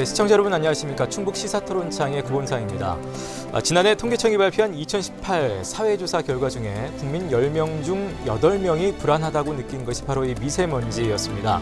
네, 시청자 여러분 안녕하십니까. 충북 시사토론창의 구본상입니다. 아, 지난해 통계청이 발표한 2018 사회조사 결과 중에 국민 10명 중 8명이 불안하다고 느낀 것이 바로 이 미세먼지였습니다.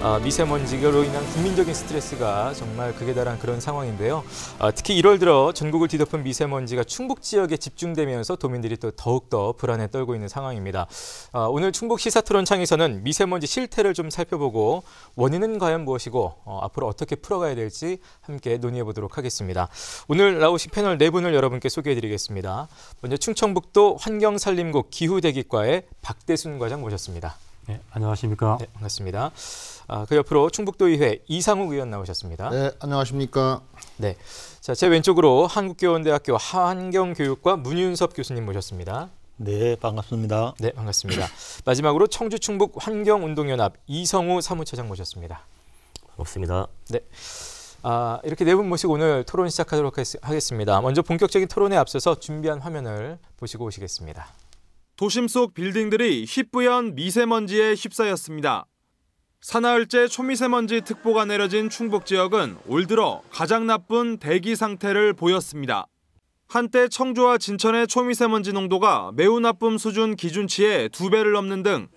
아, 미세먼지로 인한 국민적인 스트레스가 정말 극에 달한 그런 상황인데요. 아, 특히 1월 들어 전국을 뒤덮은 미세먼지가 충북 지역에 집중되면서 도민들이 또 더욱더 불안에 떨고 있는 상황입니다. 아, 오늘 충북 시사토론창에서는 미세먼지 실태를 좀 살펴보고 원인은 과연 무엇이고 어, 앞으로 어떻게 풀어가야 될지 함께 논의해 보도록 하겠습니다. 오늘 나오신 패널 네 분을 여러분께 소개해 드리겠습니다. 먼저 충청북도 환경산림국 기후대기과의 박대순 과장 모셨습니다. 네, 안녕하십니까? 네, 반갑습니다. 아, 그 옆으로 충북도의회 이상욱 의원 나오셨습니다. 네, 안녕하십니까? 네. 자, 제 왼쪽으로 한국교원대학교 환경교육과 문윤섭 교수님 모셨습니다. 네, 반갑습니다. 네, 반갑습니다. 마지막으로 청주 충북 환경운동연합 이성우 사무처장 모셨습니다. 반갑습니다. 네. 아, 이렇게 네 분 모시고 오늘 토론 시작하도록 하겠습니다. 먼저 본격적인 토론에 앞서서 준비한 화면을 보시고 오시겠습니다. 도심 속 빌딩들이 휘뿌연 미세먼지에 휩싸였습니다. 사나흘째 초미세먼지 특보가 내려진 충북 지역은 올 들어 가장 나쁜 대기 상태를 보였습니다. 한때 청주와 진천의 초미세먼지 농도가 매우 나쁨 수준 기준치의 두 배를 넘는 등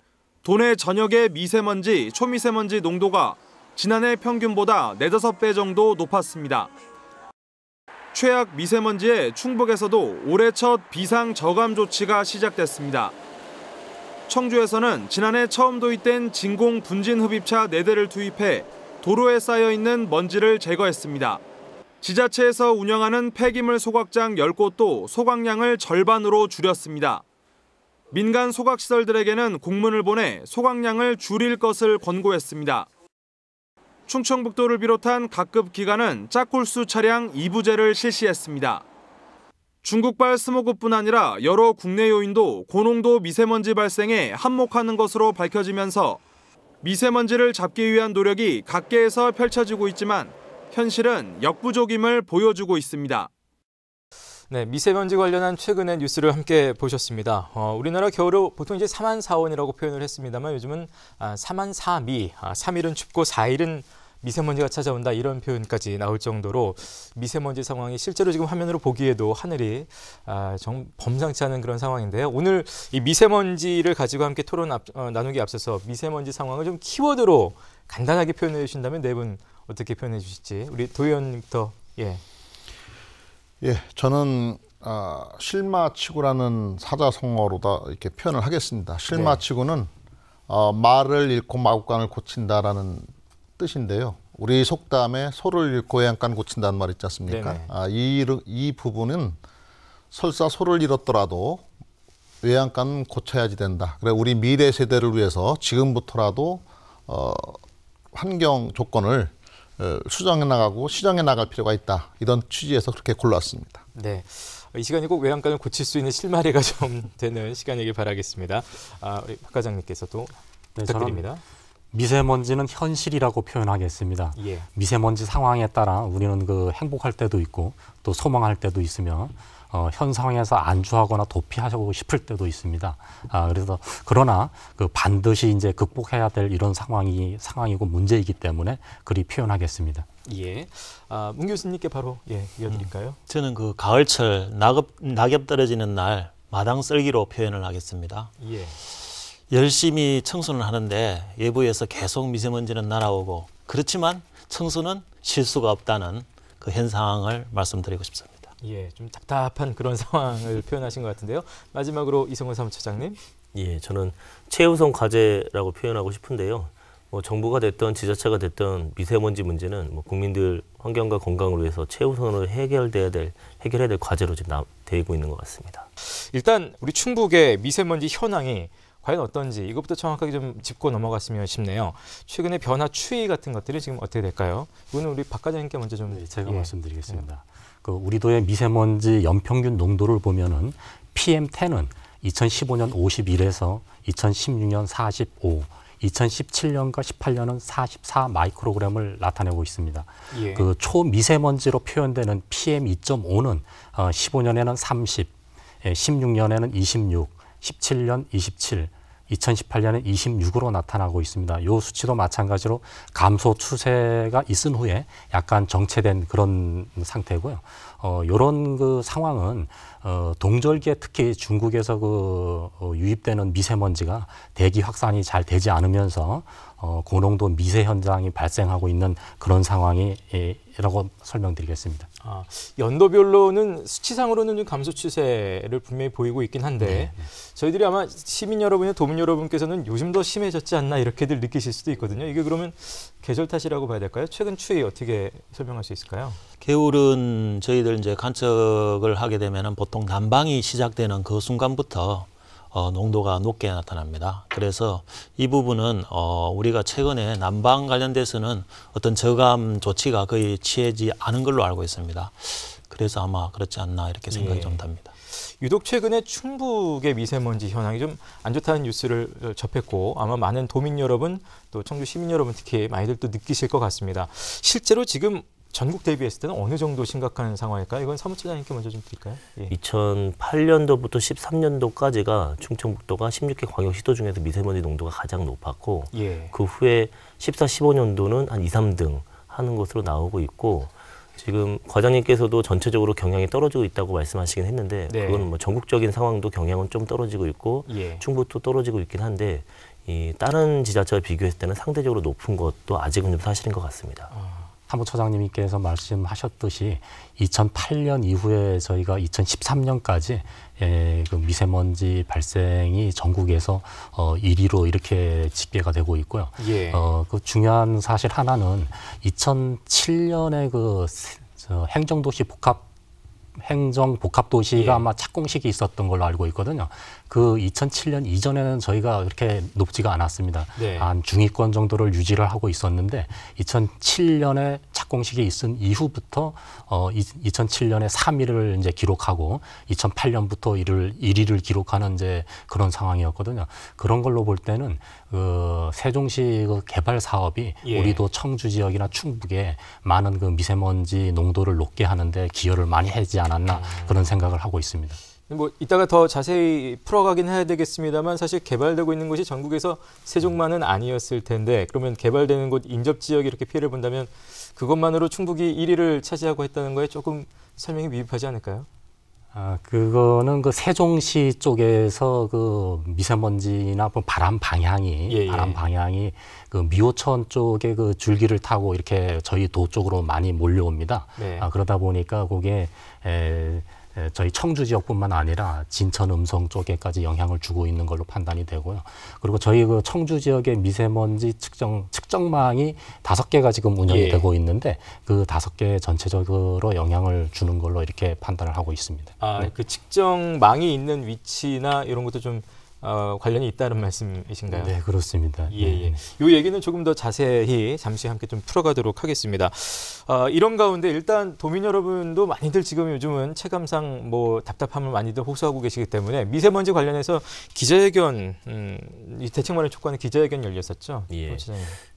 도내 전역의 미세먼지, 초미세먼지 농도가 지난해 평균보다 4, 5배 정도 높았습니다. 최악 미세먼지에 충북에서도 올해 첫 비상 저감 조치가 시작됐습니다. 청주에서는 지난해 처음 도입된 진공 분진 흡입차 4대를 투입해 도로에 쌓여 있는 먼지를 제거했습니다. 지자체에서 운영하는 폐기물 소각장 10곳도 소각량을 절반으로 줄였습니다. 민간 소각시설들에게는 공문을 보내 소각량을 줄일 것을 권고했습니다. 충청북도를 비롯한 각급 기관은 짝골수 차량 2부제를 실시했습니다. 중국발 스모그뿐 아니라 여러 국내 요인도 고농도 미세먼지 발생에 한몫하는 것으로 밝혀지면서 미세먼지를 잡기 위한 노력이 각계에서 펼쳐지고 있지만 현실은 역부족임을 보여주고 있습니다. 네, 미세먼지 관련한 최근의 뉴스를 함께 보셨습니다. 어, 우리나라 겨울을 보통 이제 4만 4원이라고 표현을 했습니다만 요즘은 아, 4만 4미, 아, 3일은 춥고 4일은 미세먼지가 찾아온다 이런 표현까지 나올 정도로 미세먼지 상황이 실제로 지금 화면으로 보기에도 하늘이 아, 정 범상치 않은 그런 상황인데요. 오늘 이 미세먼지를 가지고 함께 토론 앞, 어, 나누기 앞서서 미세먼지 상황을 좀 키워드로 간단하게 표현해 주신다면 네 분 어떻게 표현해 주실지 우리 도의원부터 예. 예, 저는 어, 실마치구라는 사자성어로다 이렇게 표현을 하겠습니다. 실마치구는 어, 말을 잃고 마구간을 고친다라는 뜻인데요. 우리 속담에 소를 잃고 외양간 고친다는 말 있지 않습니까? 아, 이, 이 부분은 설사 소를 잃었더라도 외양간 고쳐야지 된다. 그래 우리 미래 세대를 위해서 지금부터라도 어, 환경 조건을 어, 수정해 나가고 시정해 나갈 필요가 있다. 이런 취지에서 그렇게 골랐습니다. 네. 이 시간이 꼭 외양간을 고칠 수 있는 실마리가 좀 되는 시간이길 바라겠습니다. 아, 우리 박 과장님께서도 네, 부탁드립니다. 미세먼지는 현실이라고 표현하겠습니다. 예. 미세먼지 상황에 따라 우리는 그 행복할 때도 있고 또 소망할 때도 있으며 어, 현 상황에서 안주하거나 도피하고 싶을 때도 있습니다. 아, 그래서 그러나 그 반드시 이제 극복해야 될 이런 상황이 상황이고 문제이기 때문에 그리 표현하겠습니다. 예. 아, 문 교수님께 바로 예, 이어드릴까요? 음, 저는 그 가을철 낙엽, 낙엽 떨어지는 날 마당 쓸기로 표현을 하겠습니다. 예. 열심히 청소는 하는데 외부에서 계속 미세먼지는 날아오고 그렇지만 청소는 실수가 없다는 그 현 상황을 말씀드리고 싶습니다. 예, 좀 답답한 그런 상황을 표현하신 것 같은데요. 마지막으로 이성훈 사무처장님. 예, 저는 최우선 과제라고 표현하고 싶은데요. 뭐 정부가 됐던 지자체가 됐던 미세먼지 문제는 뭐 국민들 환경과 건강을 위해서 최우선으로 해결돼야 될 해결해야 될 과제로 지금 나, 되고 있는 것 같습니다. 일단 우리 충북의 미세먼지 현황이 과연 어떤지 이것부터 정확하게 좀 짚고 넘어갔으면 싶네요. 최근에 변화 추이 같은 것들이 지금 어떻게 될까요? 이거는 우리 박 과장님께 먼저 좀 네, 제가 예. 말씀드리겠습니다. 예. 그 우리도의 미세먼지 연평균 농도를 보면은 PM10은 2015년 51에서 2016년 45, 2017년과 18년은 44 마이크로그램을 나타내고 있습니다. 예. 그 초미세먼지로 표현되는 PM2.5는 어, 15년에는 30, 16년에는 26, 17년 27, 2018년에 26으로 나타나고 있습니다. 요 수치도 마찬가지로 감소 추세가 있은 후에 약간 정체된 그런 상태고요. 어, 요런 그 상황은 어, 동절기에 특히 중국에서 그 어, 유입되는 미세먼지가 대기 확산이 잘 되지 않으면서 어, 고농도 미세 현상이 발생하고 있는 그런 상황이라고 설명드리겠습니다. 아, 연도별로는 수치상으로는 좀 감소 추세를 분명히 보이고 있긴 한데 네. 저희들이 아마 시민 여러분이나 도민 여러분께서는 요즘 더 심해졌지 않나 이렇게들 느끼실 수도 있거든요. 이게 그러면 계절 탓이라고 봐야 될까요? 최근 추이 어떻게 설명할 수 있을까요? 개울은 저희들 이제 관측을 하게 되면은 보통 난방이 시작되는 그 순간부터 어, 농도가 높게 나타납니다. 그래서 이 부분은 어, 우리가 최근에 난방 관련돼서는 어떤 저감 조치가 거의 취하지 않은 걸로 알고 있습니다. 그래서 아마 그렇지 않나 이렇게 생각이 예. 좀 됩니다. 유독 최근에 충북의 미세먼지 현황이 좀 안 좋다는 뉴스를 접했고 아마 많은 도민 여러분 또 청주 시민 여러분 특히 많이들 또 느끼실 것 같습니다. 실제로 지금 전국 대비했을 때는 어느 정도 심각한 상황일까요? 이건 사무처장님께 먼저 좀 드릴까요? 예. 2008년도부터 13년도까지가 충청북도가 16개 광역시도 중에서 미세먼지 농도가 가장 높았고 예. 그 후에 14, 15년도는 한 2, 3등 하는 것으로 나오고 있고 지금 과장님께서도 전체적으로 경향이 떨어지고 있다고 말씀하시긴 했는데 네. 그건 뭐 전국적인 상황도 경향은 좀 떨어지고 있고 예. 충북도 떨어지고 있긴 한데 이 다른 지자체와 비교했을 때는 상대적으로 높은 것도 아직은 좀 사실인 것 같습니다. 사무처장님께서 말씀하셨듯이 2008년 이후에 저희가 2013년까지 예, 그 미세먼지 발생이 전국에서 어, 1위로 이렇게 집계가 되고 있고요. 예. 어, 그 중요한 사실 하나는 2007년에 그 세- 저 행정도시 복합 행정 복합 도시가 예. 아마 착공식이 있었던 걸로 알고 있거든요. 그 2007년 이전에는 저희가 그렇게 높지가 않았습니다. 네. 한 중위권 정도를 유지를 하고 있었는데 2007년에 착공식이 있은 이후부터 어 2007년에 3위를 이제 기록하고 2008년부터 1위를 1위를 기록하는 이제 그런 상황이었거든요. 그런 걸로 볼 때는 그 세종시 그 개발 사업이 예. 우리도 청주 지역이나 충북에 많은 그 미세먼지 농도를 높게 하는데 기여를 많이 하지 않았나 그런 생각을 하고 있습니다. 뭐 이따가 더 자세히 풀어가긴 해야 되겠습니다만 사실 개발되고 있는 곳이 전국에서 세종만은 아니었을 텐데 그러면 개발되는 곳 인접 지역이 이렇게 피해를 본다면 그것만으로 충북이 1위를 차지하고 했다는 거에 조금 설명이 미흡하지 않을까요? 아, 그거는 그 세종시 쪽에서 그 미세먼지나 뭐 바람 방향이 예, 예. 바람 방향이 그 미호천 쪽에 그 줄기를 타고 이렇게 저희 도 쪽으로 많이 몰려옵니다. 네. 아, 그러다 보니까 그게 에, 에, 저희 청주 지역뿐만 아니라 진천 음성 쪽에까지 영향을 주고 있는 걸로 판단이 되고요. 그리고 저희 그 청주 지역의 미세먼지 측정 측정망이 다섯 개가 지금 운영이 예. 되고 있는데 그 다섯 개 전체적으로 영향을 주는 걸로 이렇게 판단을 하고 있습니다. 아, 네. 그 측정망이 있는 위치나 이런 것도 좀 어, 관련이 있다는 말씀이신가요? 네, 그렇습니다. 예, 네. 예. 요 얘기는 조금 더 자세히 잠시 함께 좀 풀어가도록 하겠습니다. 어, 이런 가운데 일단 도민 여러분도 많이들 지금 요즘은 체감상 뭐 답답함을 많이들 호소하고 계시기 때문에 미세먼지 관련해서 기자회견, 음, 이 대책 마련 촉구하는 기자회견 열렸었죠. 예.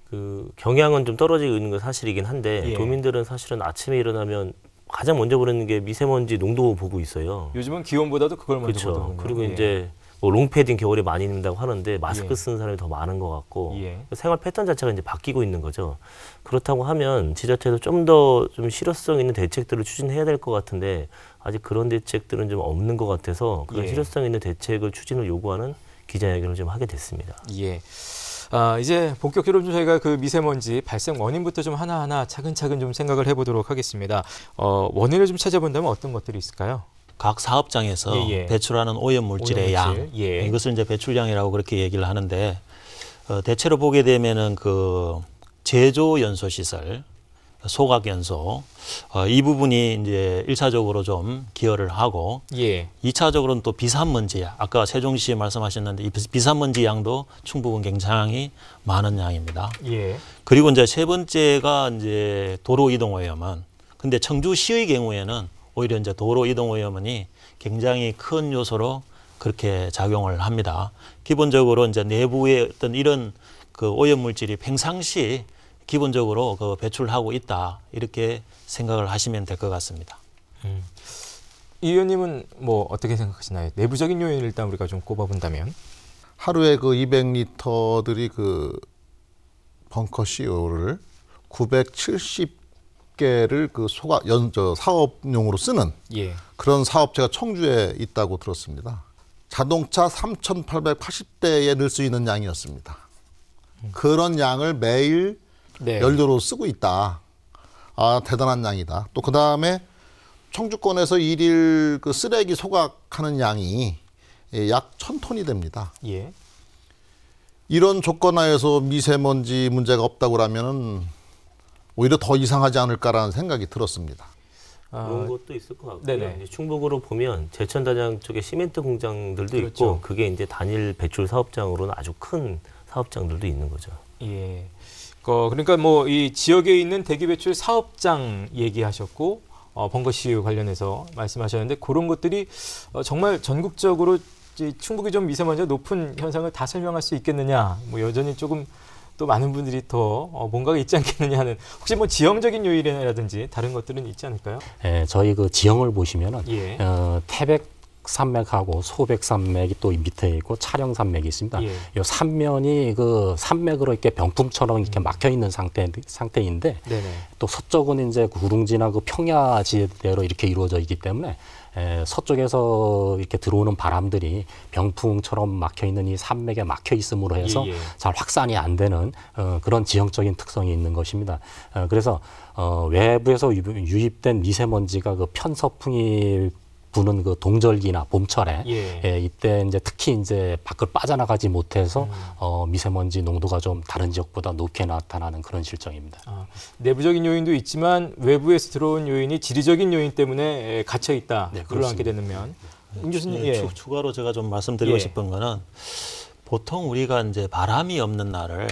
그 경향은 좀 떨어지고 있는 건 사실이긴 한데 예. 도민들은 사실은 아침에 일어나면 가장 먼저 보는 게 미세먼지 농도 보고 있어요. 요즘은 기온보다도 그걸 먼저. 보더군요. 그리고 예. 이제 뭐 롱패딩 겨울에 많이 입는다고 하는데 마스크 예. 쓰는 사람이 더 많은 것 같고 예. 생활 패턴 자체가 이제 바뀌고 있는 거죠. 그렇다고 하면 지자체도 좀더좀 실효성 있는 대책들을 추진해야 될 것 같은데 아직 그런 대책들은 좀 없는 것 같아서 그런 예. 실효성 있는 대책을 추진을 요구하는 기자회견을 좀 하게 됐습니다. 예. 아, 이제 본격적으로 좀 저희가 그 미세먼지 발생 원인부터 좀 하나하나 차근차근 좀 생각을 해보도록 하겠습니다. 어, 원인을 좀 찾아본다면 어떤 것들이 있을까요? 각 사업장에서 예, 예. 배출하는 오염 물질의 오염물질, 양 예. 이것을 이제 배출량이라고 그렇게 얘기를 하는데 어, 대체로 보게 되면은 그 제조 연소 시설 소각 연소 어, 이 부분이 이제 일차적으로 좀 기여를 하고 예. 이차적으로는또 비산먼지 아까 세종시 말씀하셨는데 이 비- 비산먼지 양도 충북은 굉장히 많은 양입니다. 예. 그리고 이제 세 번째가 이제 도로 이동 오염은 근데 청주시의 경우에는 오히려 이제 도로 이동 오염이 굉장히 큰 요소로 그렇게 작용을 합니다. 기본적으로 이제 내부의 어떤 이런 그 오염 물질이 평상시 기본적으로 그 배출하고 있다 이렇게 생각을 하시면 될 것 같습니다. 이 의원님은 뭐 어떻게 생각하시나요? 내부적인 요인을 일단 우리가 좀 꼽아본다면. 하루에 그 200리터들이 그 벙커 CO를 970 개를 그 소가 연 저 사업용으로 쓰는 예. 그런 사업체가 청주에 있다고 들었습니다. 자동차 3,880대에 넣을 수 있는 양이었습니다. 그런 양을 매일 네. 연료로 쓰고 있다. 아 대단한 양이다. 또 그 다음에 청주권에서 일일 그 쓰레기 소각하는 양이 예, 약 천톤이 됩니다. 예. 이런 조건 하에서 미세먼지 문제가 없다고 그러면은 오히려 더 이상하지 않을까라는 생각이 들었습니다. 그런 것도 있을 것 같고요. 아, 네네. 이제 충북으로 보면 제천다장 쪽에 시멘트 공장들도 그렇죠. 있고 그게 이제 단일 배출 사업장으로는 아주 큰 사업장들도 있는 거죠. 예. 어, 그러니까 뭐 이 지역에 있는 대기 배출 사업장 얘기하셨고 어, 벙커시유 관련해서 말씀하셨는데 그런 것들이 어, 정말 전국적으로 이 충북이 좀 미세먼지가 높은 현상을 다 설명할 수 있겠느냐? 뭐 여전히 조금 또 많은 분들이 더 어, 뭔가가 있지 않겠느냐 하는 혹시 뭐 지형적인 요인이라든지 다른 것들은 있지 않을까요? 예, 저희 그 지형을 보시면은 예. 어, 태백 산맥하고 소백 산맥이 또 밑에 있고 차령 산맥이 있습니다. 예. 이 산면이 그 산맥으로 이렇게 병풍처럼 이렇게 막혀 있는 상태 상태인데 네네. 또 서쪽은 이제 구릉지나 그 평야지대로 이렇게 이루어져 있기 때문에 에, 서쪽에서 이렇게 들어오는 바람들이 병풍처럼 막혀 있는 이 산맥에 막혀 있음으로 해서 예, 예. 잘 확산이 안 되는 어, 그런 지형적인 특성이 있는 것입니다. 어, 그래서 어, 외부에서 유- 유입된 미세먼지가 그 편서풍이 부는 그 동절기나 봄철에 예. 예, 이때 이제 특히 이제 밖을 빠져나가지 못해서 어, 미세먼지 농도가 좀 다른 지역보다 높게 나타나는 그런 실정입니다. 아, 내부적인 요인도 있지만 외부에서 들어온 요인이 지리적인 요인 때문에 갇혀 있다. 네, 그렇습니다. 되는 면. 임 교수님, 예, 예. 추, 추가로 제가 좀 말씀드리고 예. 싶은 거는 보통 우리가 이제 바람이 없는 날을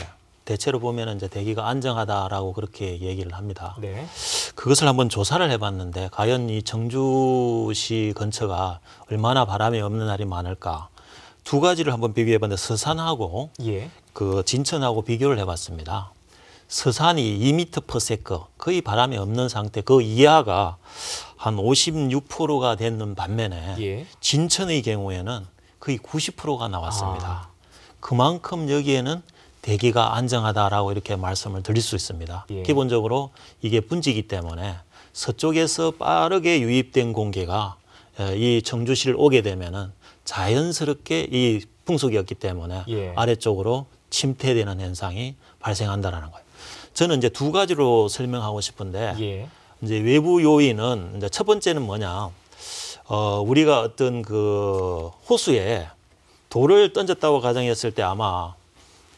대체로 보면 이제 대기가 안정하다라고 그렇게 얘기를 합니다. 네. 그것을 한번 조사를 해봤는데 과연 이 청주시 근처가 얼마나 바람이 없는 날이 많을까 두 가지를 한번 비교해봤는데 서산하고 예. 그 진천하고 비교를 해봤습니다. 서산이 2m per second 거의 바람이 없는 상태 그 이하가 한 56%가 되는 반면에 예. 진천의 경우에는 거의 90%가 나왔습니다. 아. 그만큼 여기에는 대기가 안정하다라고 이렇게 말씀을 드릴 수 있습니다. 예. 기본적으로 이게 분지기 때문에 서쪽에서 빠르게 유입된 공기가 에, 이 청주시를 오게 되면은 자연스럽게 이 풍속이었기 때문에 예. 아래쪽으로 침퇴되는 현상이 발생한다라는 거예요. 저는 이제 두 가지로 설명하고 싶은데 예. 이제 외부 요인은 이제 첫 번째는 뭐냐? 어, 우리가 어떤 그 호수에 돌을 던졌다고 가정했을 때 아마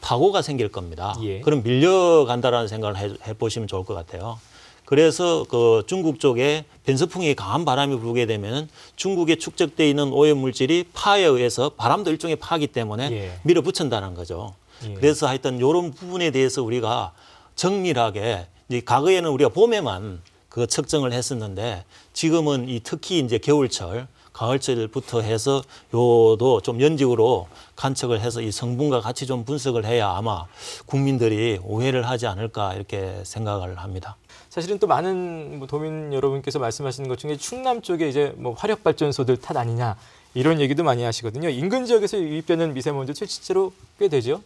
파고가 생길 겁니다. 예. 그럼 밀려간다라는 생각을 해, 해보시면 좋을 것 같아요. 그래서 그 중국 쪽에 변서풍이 강한 바람이 불게 되면 중국에 축적돼 있는 오염 물질이 파에 의해서 바람도 일종의 파기 때문에 예. 밀어붙인다는 거죠. 예. 그래서 하여튼 이런 부분에 대해서 우리가 정밀하게 이제 과거에는 우리가 봄에만 그 측정을 했었는데 지금은 이 특히 이제 겨울철 가을철부터 해서 요도 좀 연직으로 관측을 해서 이 성분과 같이 좀 분석을 해야 아마 국민들이 오해를 하지 않을까 이렇게 생각을 합니다. 사실은 또 많은 뭐 도민 여러분께서 말씀하시는 것 중에 충남 쪽에 이제 뭐 화력 발전소들 탓 아니냐 이런 얘기도 많이 하시거든요. 인근 지역에서 유입되는 미세먼지 실제로 꽤 되죠,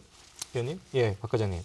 의원님? 예, 박 과장님.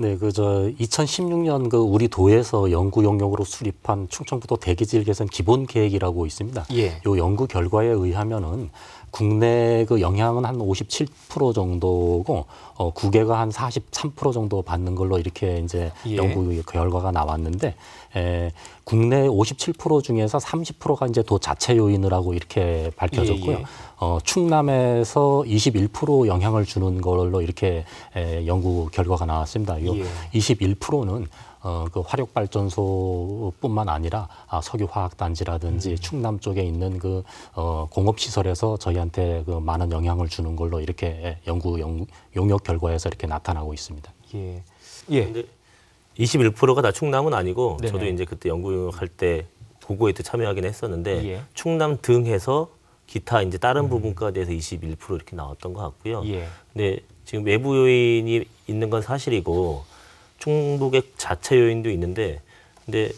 네, 그 저 2016년 그 우리 도에서 연구 용역으로 수립한 충청부도 대기질 개선 기본 계획이라고 있습니다. 예. 요 연구 결과에 의하면은 국내 그 영향은 한 57% 정도고 어 국외가 한 43% 정도 받는 걸로 이렇게 이제 예. 연구 결과가 나왔는데 에, 국내 57% 중에서 30%가 이제 도 자체 요인이라고 이렇게 밝혀졌고요. 예, 예. 어, 충남에서 21% 영향을 주는 걸로 이렇게 에, 연구 결과가 나왔습니다. 요 예. 21%는 어, 그 화력 발전소뿐만 아니라 아, 석유 화학 단지라든지 음. 충남 쪽에 있는 그 어, 공업 시설에서 저희한테 그 많은 영향을 주는 걸로 이렇게 연구 용, 용역 결과에서 이렇게 나타나고 있습니다. 예. 예. 근데 21%가 다 충남은 아니고 네네. 저도 이제 그때 연구 할 때 보고에 때 참여하긴 했었는데 예. 충남 등 해서 기타 이제 다른 부분까지 대해서 21% 이렇게 나왔던 것 같고요. 예. 근데 지금 외부 요인이 있는 건 사실이고 충북의 자체 요인도 있는데 근데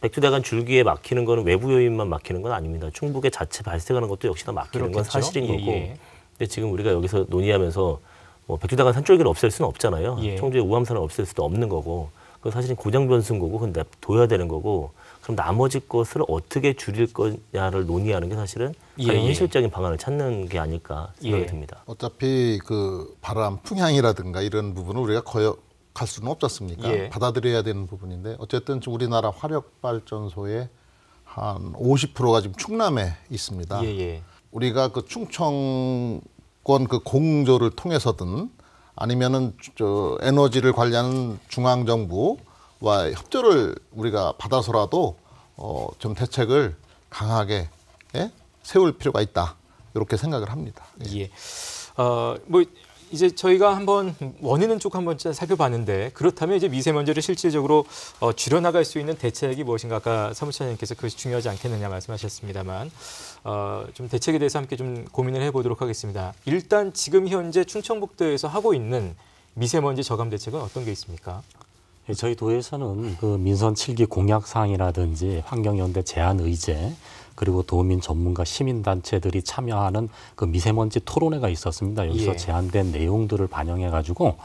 백두대간 줄기에 막히는 거는 외부 요인만 막히는 건 아닙니다. 충북의 자체 발생하는 것도 역시나 막히는 건 그렇겠죠. 사실인 예, 거고 예. 근데 지금 우리가 여기서 논의하면서 뭐 백두다간 산줄기를 없앨 수는 없잖아요. 예. 청주의 우암산을 없앨 수도 없는 거고, 그 사실은 고장 변수인 거고, 그건 둬야 되는 거고, 그럼 나머지 것을 어떻게 줄일 거냐를 논의하는 게 사실은 예, 가장 예. 현실적인 방안을 찾는 게 아닐까 생각이 예. 듭니다. 어차피 그 바람 풍향이라든가 이런 부분을 우리가 거역 할 수는 없지 않습니까? 예. 받아들여야 되는 부분인데 어쨌든 지금 우리나라 화력 발전소의 한 50%가 지금 충남에 있습니다. 예, 예. 우리가 그 충청권 그 공조를 통해서든 아니면은 저 에너지를 관리하는 중앙 정부와 협조를 우리가 받아서라도 어 좀 대책을 강하게 예? 세울 필요가 있다 이렇게 생각을 합니다. 예. 어, 뭐 이제 저희가 한번 원인은 쭉 한번 살펴봤는데 그렇다면 이제 미세먼지를 실질적으로 어, 줄여나갈 수 있는 대책이 무엇인가 아까 사무처장님께서 그것이 중요하지 않겠느냐 말씀하셨습니다만 어, 좀 대책에 대해서 함께 좀 고민을 해보도록 하겠습니다. 일단 지금 현재 충청북도에서 하고 있는 미세먼지 저감 대책은 어떤 게 있습니까? 예, 저희 도에서는 그 민선 7기 공약 사항이라든지 환경연대 제안 의제 그리고 도민 전문가 시민단체들이 참여하는 그 미세먼지 토론회가 있었습니다. 여기서 예. 제안된 내용들을 반영해 가지고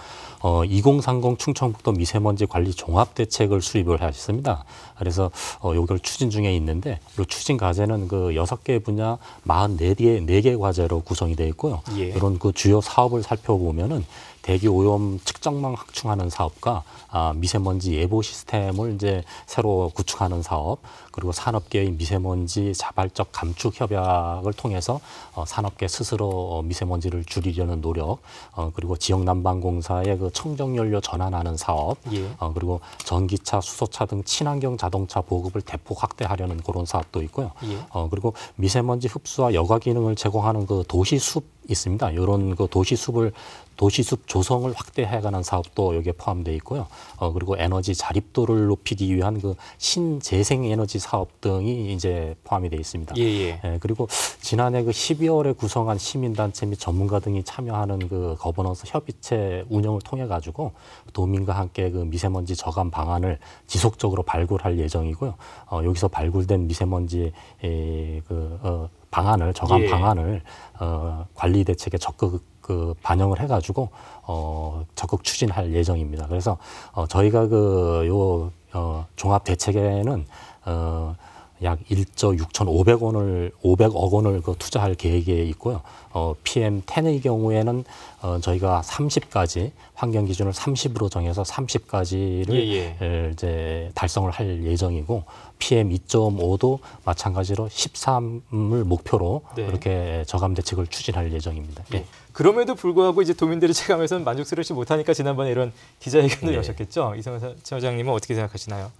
어, 2030 충청북도 미세먼지 관리 종합 대책을 수립을 하셨습니다. 그래서 어, 요걸 추진 중에 있는데 요 추진 과제는 그 여섯 개 분야 44개 네개 과제로 구성이 되어 있고요. 예. 이런 그 주요 사업을 살펴보면은 대기 오염 측정망 확충하는 사업과 아, 미세먼지 예보 시스템을 이제 새로 구축하는 사업 그리고 산업계의 미세먼지 자발적 감축 협약을 통해서 어, 산업계 스스로 어, 미세먼지를 줄이려는 노력 어, 그리고 지역 난방공사의 그 청정 연료 전환하는 사업 예. 어, 그리고 전기차, 수소차 등 친환경 자동차 보급을 대폭 확대하려는 그런 사업도 있고요. 예. 어, 그리고 미세먼지 흡수와 여과 기능을 제공하는 그 도시 숲 있습니다. 이런 그 도시 숲을 도시숲 조성을 확대해 가는 사업도 여기에 포함되어 있고요. 어, 그리고 에너지 자립도를 높이기 위한 그 신재생 에너지 사업 등이 이제 포함이 되어 있습니다. 예, 예. 예, 그리고 지난해 그 12월에 구성한 시민단체 및 전문가 등이 참여하는 그 거버넌스 협의체 운영을 통해 가지고 도민과 함께 그 미세먼지 저감 방안을 지속적으로 발굴할 예정이고요. 어, 여기서 발굴된 미세먼지 에, 그 어, 방안을 저감 예. 방안을 어, 관리 대책에 적극 그 반영을 해가지고 어, 적극 추진할 예정입니다. 그래서 어, 저희가 그요 어, 종합 대책에는 어, 약 1조 6,500원을 500억 원을 그 투자할 계획에 있고요. 어, PM10의 경우에는 어, 저희가 30까지 환경 기준을 30으로 정해서 30까지를 예, 예. 이제 달성을 할 예정이고 PM 2.5도 마찬가지로 13을 목표로 네. 그렇게 저감 대책을 추진할 예정입니다. 예. 그럼에도 불구하고 이제 도민들의 체감에서는 만족스럽지 못하니까 지난번에 이런 기자회견을 네. 여셨겠죠. 이성현 처장님은 어떻게 생각하시나요?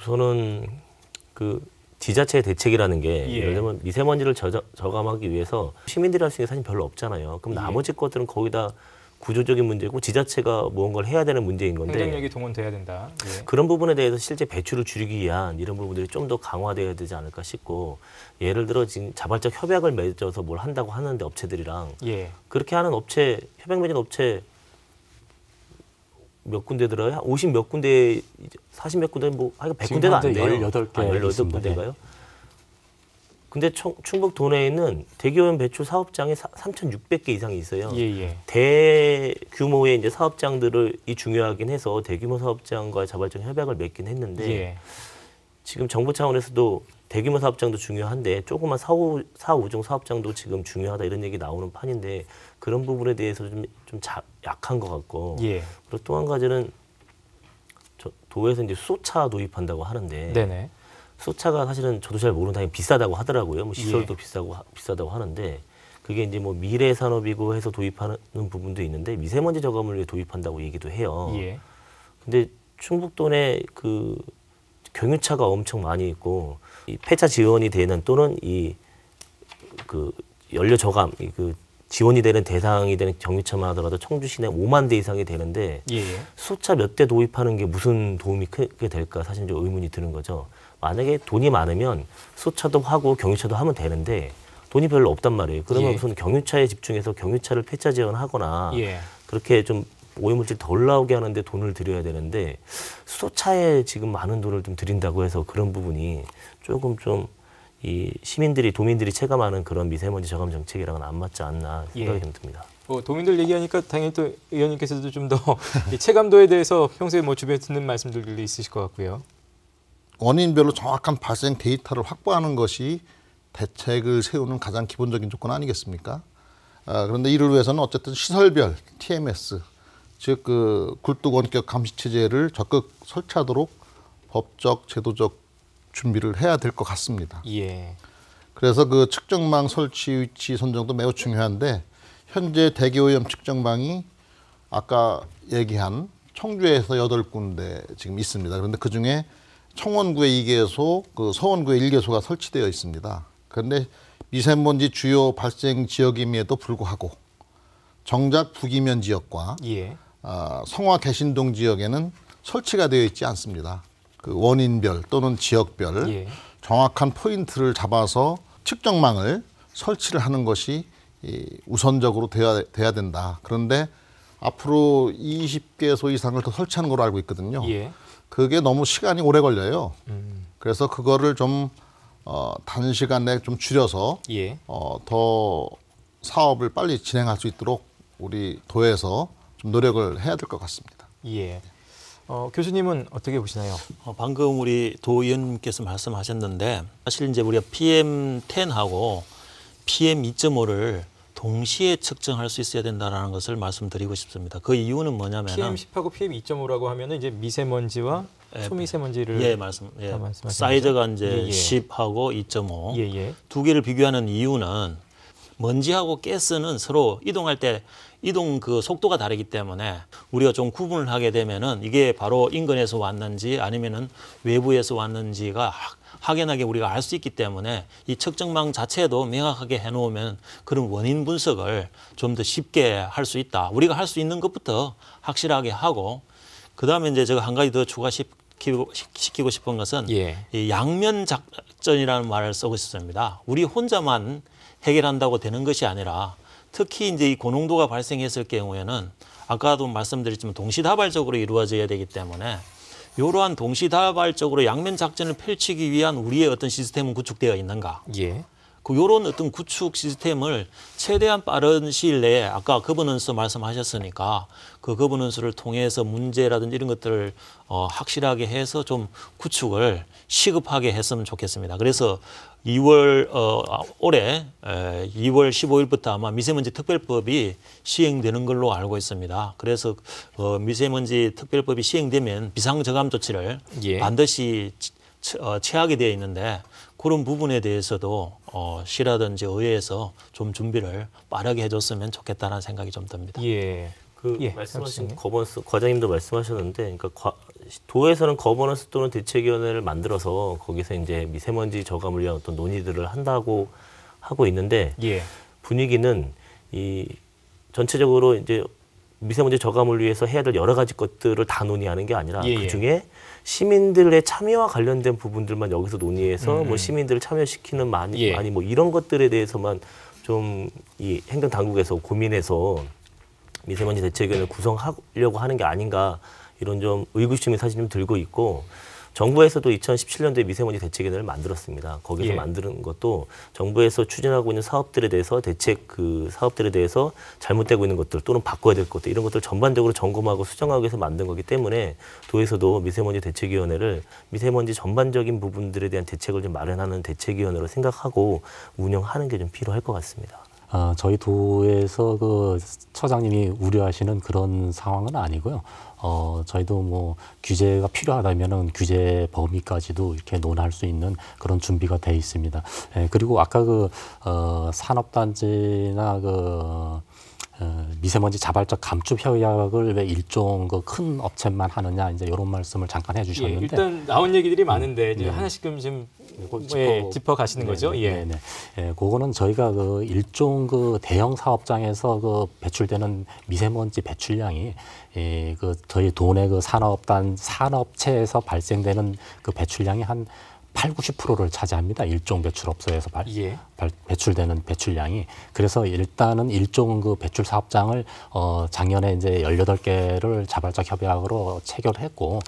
우선은 그 지자체의 대책이라는 게 예. 예를 들면 미세먼지를 저, 저감하기 위해서 시민들이 할 수 있는 게 사실 별로 없잖아요. 그럼 예. 나머지 것들은 거기다 구조적인 문제고 지자체가 무언가를 해야 되는 문제인 건데 행정력이 동원돼야 된다. 예. 그런 부분에 대해서 실제 배출을 줄이기 위한 이런 부분들이 좀 더 강화돼야 되지 않을까 싶고 예를 들어 지금 자발적 협약을 맺어서 뭘 한다고 하는데 업체들이랑 예. 그렇게 하는 업체 협약 맺은 업체 몇 군데 들어요? 50몇 군데, 40몇 군데, 뭐, 하여간 100 지금 군데도 안 돼요. 18개 아, 18 있습니다. 군데인가요? 근데 청- 충북 도내에 있는 대기오염 배출 사업장이 3,600개 이상이 있어요. 예, 예. 대규모의 이제 사업장들을 이 중요하긴 해서 대규모 사업장과 자발적 협약을 맺긴 했는데 예. 지금 정부 차원에서도 대규모 사업장도 중요한데 조그만 사후 사우종 사업장도 지금 중요하다 이런 얘기 나오는 판인데 그런 부분에 대해서 좀, 좀 자, 약한 것 같고 예. 그리고 또 한 가지는 저 도에서 이제 수소차 도입한다고 하는데 네네. 수소차가 사실은 저도 잘 모르는 다행 비싸다고 하더라고요. 뭐 시설도 예. 비싸고 하- 비싸다고 하는데 그게 이제 뭐 미래 산업이고 해서 도입하는 부분도 있는데 미세먼지 저감을 위해 도입한다고 얘기도 해요. 예. 근데 충북도 내그 경유차가 엄청 많이 있고 이 폐차 지원이 되는 또는 이 그 연료 저감 이그 지원이 되는 대상이 되는 경유차만 하더라도 청주 시내 5만 대 이상이 되는데 예. 예. 수차 몇 대 도입하는 게 무슨 도움이 크게 될까 사실 좀 의문이 드는 거죠. 만약에 돈이 많으면 수차도 하고 경유차도 하면 되는데 돈이 별로 없단 말이에요. 그러면 예. 우선 경유차에 집중해서 경유차를 폐차 지원하거나 예. 그렇게 좀 오염물질 덜 나오게 하는데 돈을 들여야 되는데 수소차에 지금 많은 돈을 좀 들인다고 해서 그런 부분이 조금 좀 이 시민들이 도민들이 체감하는 그런 미세먼지 저감 정책이랑은 안 맞지 않나 생각이 예. 좀 듭니다. 뭐 도민들 얘기하니까 당연히 또 의원님께서도 좀 더 체감도에 대해서 평소에 뭐 주변에 듣는 말씀들이 있으실 것 같고요. 원인별로 정확한 발생 데이터를 확보하는 것이 대책을 세우는 가장 기본적인 조건 아니겠습니까? 아, 그런데 이를 위해서는 어쨌든 시설별 TMS 즉 그 굴뚝 원격 감시 체제를 적극 설치하도록 법적 제도적 준비를 해야 될 것 같습니다. 예. 그래서 그 측정망 설치 위치 선정도 매우 중요한데 현재 대기 오염 측정망이 아까 얘기한 청주에서 여덟 군데 지금 있습니다. 그런데 그 중에 청원구에 2개소, 그 서원구에 1개소가 설치되어 있습니다. 그런데 미세먼지 주요 발생 지역임에도 불구하고 정작 북이면 지역과 예. 아, 성화 개신동 지역에는 설치가 되어 있지 않습니다. 그 원인별 또는 지역별 예. 정확한 포인트를 잡아서 측정망을 설치를 하는 것이 이 우선적으로 돼야, 돼야 된다. 그런데 앞으로 20개소 이상을 더 설치하는 걸로 알고 있거든요. 예. 그게 너무 시간이 오래 걸려요. 그래서 그거를 좀 어, 단시간에 좀 줄여서 예. 어, 더 사업을 빨리 진행할 수 있도록 우리 도에서 좀 노력을 해야 될 것 같습니다. 예. 어, 교수님은 어떻게 보시나요? 어, 방금 우리 도 의원님께서 말씀하셨는데 사실 이제 우리가 PM10하고 PM2.5를 동시에 측정할 수 있어야 된다라는 것을 말씀드리고 싶습니다. 그 이유는 뭐냐면은 PM10하고 PM2.5라고 하면은 이제 미세먼지와 예, 초미세먼지를 예 말씀 예. 사이즈가? 이제 예, 예. 10하고 2.5 예, 예. 두 개를 비교하는 이유는 먼지하고 가스는 서로 이동할 때 이동 그 속도가 다르기 때문에 우리가 좀 구분을 하게 되면은 이게 바로 인근에서 왔는지 아니면은 외부에서 왔는지가 하- 확연하게 우리가 알 수 있기 때문에 이 측정망 자체도 명확하게 해놓으면 그런 원인 분석을 좀 더 쉽게 할 수 있다. 우리가 할 수 있는 것부터 확실하게 하고 그 다음에 이제 제가 한 가지 더 추가시키고 시키고 싶은 것은 예. 이 양면 작전이라는 말을 쓰고 있습니다. 우리 혼자만 해결한다고 되는 것이 아니라 특히 이제 이 고농도가 발생했을 경우에는 아까도 말씀드렸지만 동시다발적으로 이루어져야 되기 때문에 이러한 동시다발적으로 양면 작전을 펼치기 위한 우리의 어떤 시스템은 구축되어 있는가? 예. 그 요런 어떤 구축 시스템을 최대한 빠른 시일 내에 아까 거버넌스 말씀하셨으니까 그 거버넌스를 통해서 문제라든지 이런 것들을 어, 확실하게 해서 좀 구축을 시급하게 했으면 좋겠습니다. 그래서 2월 어, 아, 올해 에, 2월 15일부터 아마 미세먼지 특별법이 시행되는 걸로 알고 있습니다. 그래서 어, 미세먼지 특별법이 시행되면 비상저감 조치를 예. 반드시 어, 취하게 되어 있는데 그런 부분에 대해서도 어, 시라든지 의회에서 좀 준비를 빠르게 해줬으면 좋겠다는 생각이 좀 듭니다. 예. 그 예, 말씀하신. 거버넌스 과장님도 말씀하셨는데, 그러니까 과- 도에서는 거버넌스 또는 대책위원회를 만들어서 거기서 이제 미세먼지 저감을 위한 어떤 논의들을 한다고 하고 있는데 예. 분위기는 이 전체적으로 이제 미세먼지 저감을 위해서 해야 될 여러 가지 것들을 다 논의하는 게 아니라 예, 예. 그 중에 시민들의 참여와 관련된 부분들만 여기서 논의해서 뭐 시민들을 참여시키는 많이 음, 예. 많이 뭐 이런 것들에 대해서만 좀 이 행정 당국에서 고민해서 미세먼지 대책위원회를 구성하려고 하는 게 아닌가 이런 좀 의구심이 사실 좀 들고 있고 정부에서도 2017년도에 미세먼지 대책위원회를 만들었습니다. 거기서 예. 만드는 것도 정부에서 추진하고 있는 사업들에 대해서 대책 그 사업들에 대해서 잘못되고 있는 것들 또는 바꿔야 될 것들 이런 것들 전반적으로 점검하고 수정하기 위해서 만든 거기 때문에 도에서도 미세먼지 대책위원회를 미세먼지 전반적인 부분들에 대한 대책을 좀 마련하는 대책위원회로 생각하고 운영하는 게 좀 필요할 것 같습니다. 어, 저희 도에서 그 처장님이 우려하시는 그런 상황은 아니고요. 어, 저희도 뭐 규제가 필요하다면은 규제 범위까지도 이렇게 논할 수 있는 그런 준비가 돼 있습니다. 예, 그리고 아까 그 어, 산업단지나 그 어, 미세먼지 자발적 감축 협약을 왜 일종 그 큰 업체만 하느냐 이제 이런 말씀을 잠깐 예. 해주셨는데 일단 나온 얘기들이 많은데 이제 하나씩끔 좀 이거 예, 짚어- 짚어 가시는 거죠. 네, 예. 네, 네. 예, 그거는 저희가 그 일종 그 대형 사업장에서 그 배출되는 미세먼지 배출량이 예, 그 저희 도내 그 산업단 산업체에서 발생되는 그 배출량이 한 8, 90%를 차지합니다. 일종 배출업소에서 발, 예. 발, 배출되는 배출량이. 그래서 일단은 일종 그 배출 사업장을 어 작년에 이제 18개를 자발적 협약으로 체결했고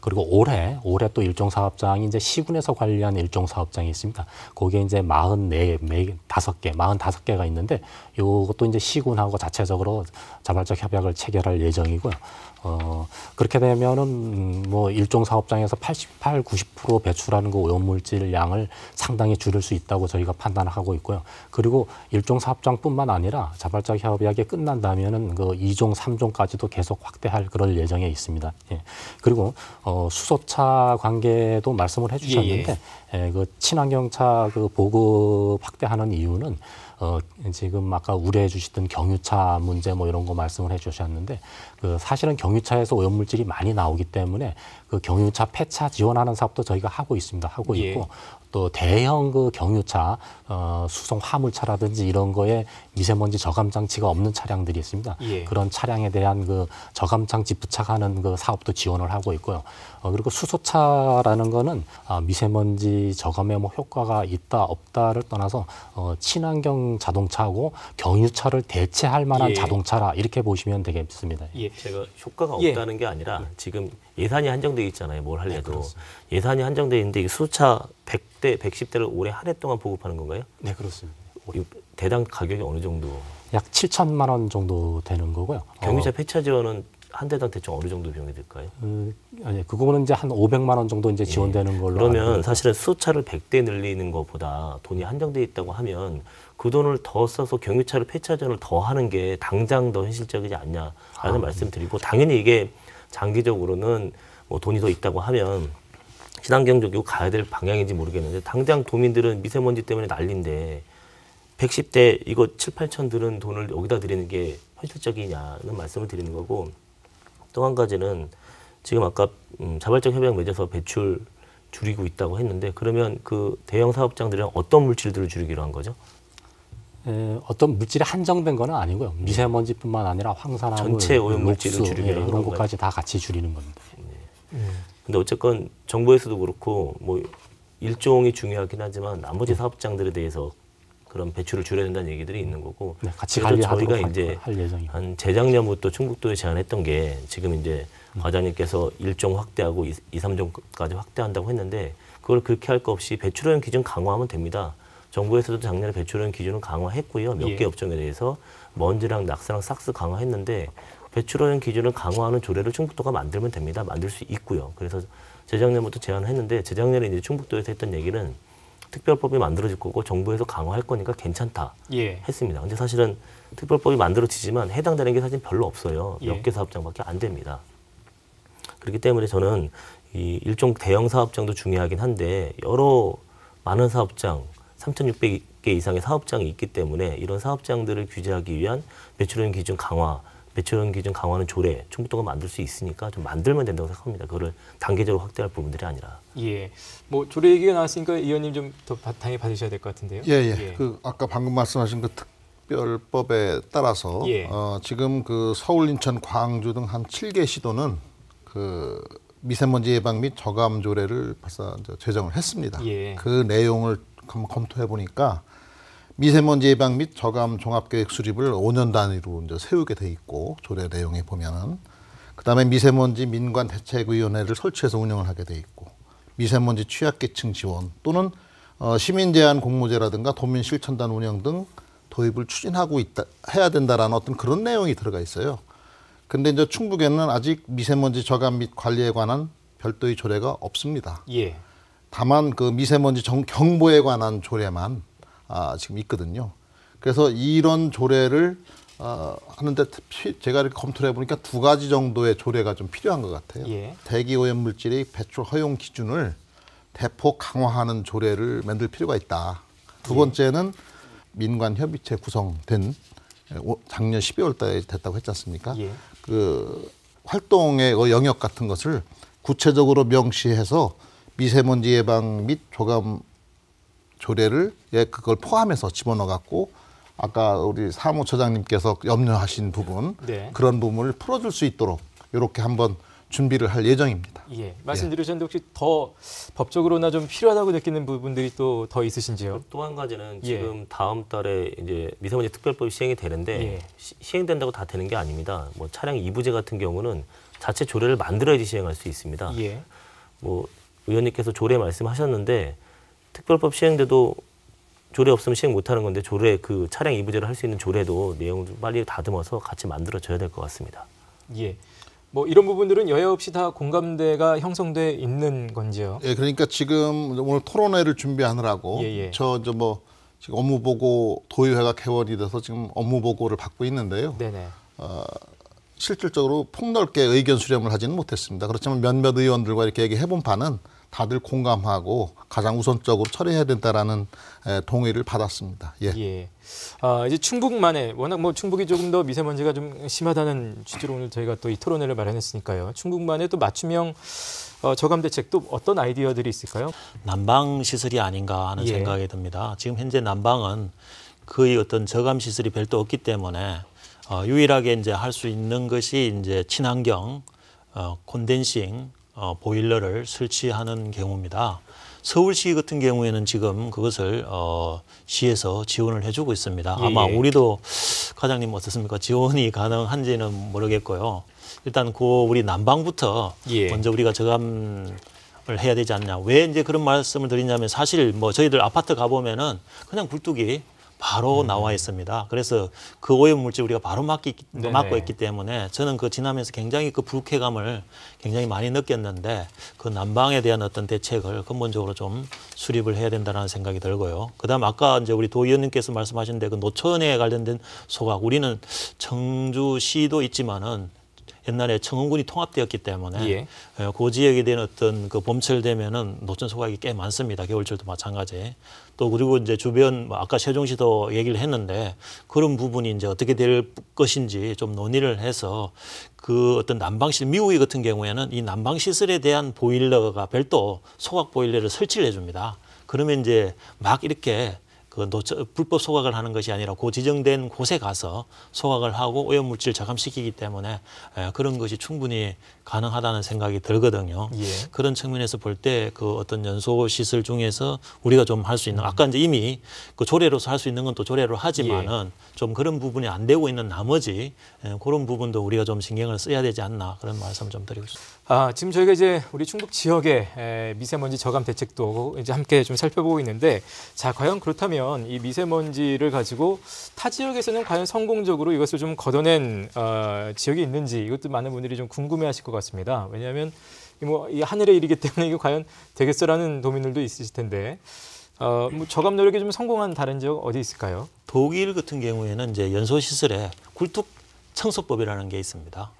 그리고 올해 올해 또 일종 사업장이 이제 시군에서 관리한 일종 사업장이 있습니다. 거기에 이제 44, 다섯 개, 45개가 있는데 요것도 이제 시군하고 자체적으로 자발적 협약을 체결할 예정이고요. 어, 그렇게 되면은 음, 뭐 일종 사업장에서 88, 90% 배출하는 그 오염물질 양을 상당히 줄일 수 있다고 저희가 판단하고 있고요. 그리고 일종 사업장뿐만 아니라 자발적 협약이 끝난다면은 그 2종, 3종까지도 계속 확대할 그럴 예정에 있습니다. 예. 그리고 어, 수소차 관계도 말씀을 해주셨는데 예, 그 친환경차 그 보급 확대하는 이유는 어, 지금 아까 우려해 주시던 경유차 문제 뭐 이런 거 말씀을 해 주셨는데 그 사실은 경유차에서 오염물질이 많이 나오기 때문에 그 경유차 폐차 지원하는 사업도 저희가 하고 있습니다. 하고 예. 있고 또 대형 그 경유차 어, 수송 화물차라든지 이런 거에 미세먼지 저감 장치가 없는 차량들이 있습니다. 예. 그런 차량에 대한 그 저감 장치 부착하는 그 사업도 지원을 하고 있고요. 어, 그리고 수소차라는 거는 아, 미세먼지 저감에 뭐 효과가 있다 없다를 떠나서 어, 친환경 자동차하고 경유차를 대체할 만한 예. 자동차라 이렇게 보시면 되겠습니다. 예. 제가 효과가 예. 없다는 게 아니라 지금 예산이 한정돼 있잖아요. 뭘 네, 할래도 예산이 한정돼 있는데 이 수차 100대, 110대를 올해 한 해 동안 보급하는 건가요? 네, 그렇습니다. 이 대당 가격이 어느 정도? 약 7천만 원 정도 되는 거고요. 경유차 어, 폐차 지원은 한 대당 대충 어느 정도 비용이 들까요? 그, 아니, 그거는 이제 한 500만 원 정도 이제 지원되는 걸로 알고 예. 그러면 있고요. 사실은 수차를 100대 늘리는 것보다 돈이 한정돼 있다고 하면 그 돈을 더 써서 경유차를 폐차전을 더 하는 게 당장 더 현실적이지 않냐라는 아, 말씀드리고 당연히 이게 장기적으로는 뭐 돈이 더 있다고 하면 친환경 적이고 가야 될 방향인지 모르겠는데 당장 도민들은 미세먼지 때문에 난린데 110대 이거 7, 8천 드는 돈을 여기다 드리는 게 현실적이냐는 말씀을 드리는 거고 또 한 가지는 지금 아까 음, 자발적 협약 맺어서 배출 줄이고 있다고 했는데 그러면 그 대형 사업장들은 어떤 물질들을 줄이기로 한 거죠? 에, 어떤 물질이 한정된 건 아니고요. 미세먼지뿐만 아니라 황산화물, 전체 오염 물질을 줄이기로 예, 한 이런 건가요? 것까지 다 같이 줄이는 겁니다. 근데 어쨌건 정부에서도 그렇고 뭐 일종이 중요하긴 하지만 나머지 사업장들에 대해서 그런 배출을 줄여야 된다는 얘기들이 있는 거고 네, 같이 저희가 할, 이제. 한 재작년부터 충북도에 제안했던 게 지금 이제 음. 과장님께서 일종 확대하고 이, 이, 삼종까지 확대한다고 했는데 그걸 그렇게 할 거 없이 배출오염 기준 강화하면 됩니다. 정부에서도 작년에 배출오염 기준을 강화했고요. 몇개 예. 업종에 대해서 먼지랑 낙사랑 싹스 강화했는데 배출오염 기준을 강화하는 조례를 충북도가 만들면 됩니다. 만들 수 있고요. 그래서 재작년부터 제안을 했는데 재작년에 이제 충북도에서 했던 얘기는 특별법이 만들어질 거고 정부에서 강화할 거니까 괜찮다. 예. 했습니다. 근데 사실은 특별법이 만들어지지만 해당되는 게 사실 별로 없어요. 예. 몇개 사업장밖에 안 됩니다. 그렇기 때문에 저는 이 일종 대형 사업장도 중요하긴 한데 여러 많은 사업장 3,600개 이상의 사업장이 있기 때문에 이런 사업장들을 규제하기 위한 배출오염 기준 강화, 배출오염 기준 강화는 조례 충북도가 만들 수 있으니까 좀 만들면 된다고 생각합니다. 그거를 단계적으로 확대할 부분들이 아니라. 예. 뭐 조례 얘기가 나왔으니까 의원님 좀 더 당연히 받으셔야 될 것 같은데요. 예, 예. 그 아까 방금 말씀하신 그 특별법에 따라서 예. 어, 지금 그 서울, 인천, 광주 등 한 7개 시도는 그 미세먼지 예방 및 저감 조례를 벌써 제정을 했습니다. 예. 그 내용을 한번 검토해 보니까 미세먼지 예방 및 저감 종합계획 수립을 5년 단위로 이제 세우게 돼 있고 조례 내용에 보면은 그다음에 미세먼지 민관 대책위원회를 설치해서 운영을 하게 돼 있고 미세먼지 취약계층 지원 또는 어, 시민 제한 공모제라든가 도민 실천단 운영 등 도입을 추진하고 있다 해야 된다라는 어떤 그런 내용이 들어가 있어요. 근데 이제 충북에는 아직 미세먼지 저감 및 관리에 관한 별도의 조례가 없습니다. 예. 다만 그 미세먼지 정, 경보에 관한 조례만 아, 지금 있거든요. 그래서 이런 조례를 어, 하는데 피- 제가 이렇게 검토를 해보니까 두 가지 정도의 조례가 좀 필요한 것 같아요. 예. 대기 오염 물질의 배출 허용 기준을 대폭 강화하는 조례를 만들 필요가 있다. 두 번째는 민관 협의체 구성된 오- 작년 12월 달에 됐다고 했지 않습니까? 예. 그 활동의 그 영역 같은 것을 구체적으로 명시해서 미세먼지 예방 및 조감 조례를 예 그걸 포함해서 집어넣어 갖고 아까 우리 사무처장님께서 염려하신 부분 네. 그런 부분을 풀어줄 수 있도록 이렇게 한번 준비를 할 예정입니다. 예. 말씀 들으셨는데 혹시 더 법적으로나 좀 필요하다고 느끼는 부분들이 또 더 있으신지요? 또 한 가지는 예. 지금 다음 달에 이제 미세먼지 특별법이 시행이 되는데 예. 시, 시행된다고 다 되는 게 아닙니다. 뭐 차량 이부제 같은 경우는 자체 조례를 만들어야지 시행할 수 있습니다. 예. 뭐 의원님께서 조례 말씀하셨는데 특별법 시행돼도 조례 없으면 시행 못하는 건데 조례 그 차량 이부제를 할 수 있는 조례도 내용을 좀 빨리 다듬어서 같이 만들어져야 될 것 같습니다. 예. 뭐 이런 부분들은 여야 없이 다 공감대가 형성돼 있는 건지요? 예, 그러니까 지금 오늘 토론회를 준비하느라고 예, 예. 저저뭐 지금 업무 보고 도의회가 개원이 돼서 지금 업무 보고를 받고 있는데요. 네네. 실질적으로 폭넓게 의견 수렴을 하지는 못했습니다. 그렇지만 몇몇 의원들과 이렇게 얘기해 본 바는 다들 공감하고 가장 우선적으로 처리해야 된다라는 에, 동의를 받았습니다. 예. 예. 아, 이제 충북만에 워낙 뭐 충북이 조금 더 미세먼지가 좀 심하다는 취지로 오늘 저희가 또 이 토론회를 마련했으니까요. 충북만의 또 맞춤형 어, 저감 대책 또 어떤 아이디어들이 있을까요? 난방 시설이 아닌가 하는 예. 생각이 듭니다. 지금 현재 난방은 거의 어떤 저감 시설이 별도 없기 때문에 어, 유일하게 이제 할 수 있는 것이 이제 친환경 어, 콘덴싱 어, 보일러를 설치하는 경우입니다. 서울시 같은 경우에는 지금 그것을 어, 시에서 지원을 해주고 있습니다. 예, 아마 예. 우리도 과장님 어떻습니까? 지원이 가능한지는 모르겠고요. 일단 그 우리 난방부터 예. 먼저 우리가 저감 을 해야 되지 않냐. 왜 이제 그런 말씀을 드리냐면 사실 뭐 저희들 아파트 가보면은 그냥 굴뚝이 바로 음. 나와 있습니다. 그래서 그 오염 물질 우리가 바로 막기. 막고 있기 때문에 저는 그 지나면서 굉장히 그 불쾌감을 굉장히 많이 느꼈는데 그 난방에 대한 어떤 대책을 근본적으로 좀 수립을 해야 된다는 생각이 들고요. 그다음 아까 이제 우리 도 의원님께서 말씀하신 데 그 노천에 관련된 소각 우리는 청주시도 있지만은 옛날에 청원군이 통합되었기 때문에 예. 예, 그 지역에 대한 어떤 그 봄철 되면은 노천 소각이 꽤 많습니다. 겨울철도 마찬가지. 또 그리고 이제 주변 뭐 아까 세종시도 얘기를 했는데 그런 부분이 이제 어떻게 될 것인지 좀 논의를 해서 그 어떤 난방실 미국이 같은 경우에는 이 난방 시설에 대한 보일러가 별도 소각 보일러를 설치를 해줍니다. 그러면 이제 막 이렇게 그 노처, 불법 소각을 하는 것이 아니라 그 지정된 곳에 가서 소각을 하고 오염물질 저감시키기 때문에 에, 그런 것이 충분히 가능하다는 생각이 들거든요. 예. 그런 측면에서 볼 때 그 어떤 연소 시설 중에서 우리가 좀 할 수 있는 아까 이제 이미 그 조례로서 할 수 있는 건 또 조례로 하지만은 좀 그런 부분이 안 되고 있는 나머지 에, 그런 부분도 우리가 좀 신경을 써야 되지 않나 그런 말씀 좀 드리고 싶습니다. 아, 지금 저희가 이제 우리 충북 지역의 에, 미세먼지 저감 대책도 이제 함께 좀 살펴보고 있는데 자, 과연 그렇다면 이 미세먼지를 가지고 타 지역에서는 과연 성공적으로 이것을 좀 걷어낸 어, 지역이 있는지 이것도 많은 분들이 좀 궁금해 하실 것 같습니다. 왜냐하면 뭐이 하늘에 이르기 때문에 이게 과연 되겠어라는 도민들도 있으실 텐데 어, 뭐 저감 노력이 좀 성공한 다른 지역 어디 있을까요? 독일 같은 경우에는 이제 연소 시설에 굴뚝 청소법이라는 게 있습니다.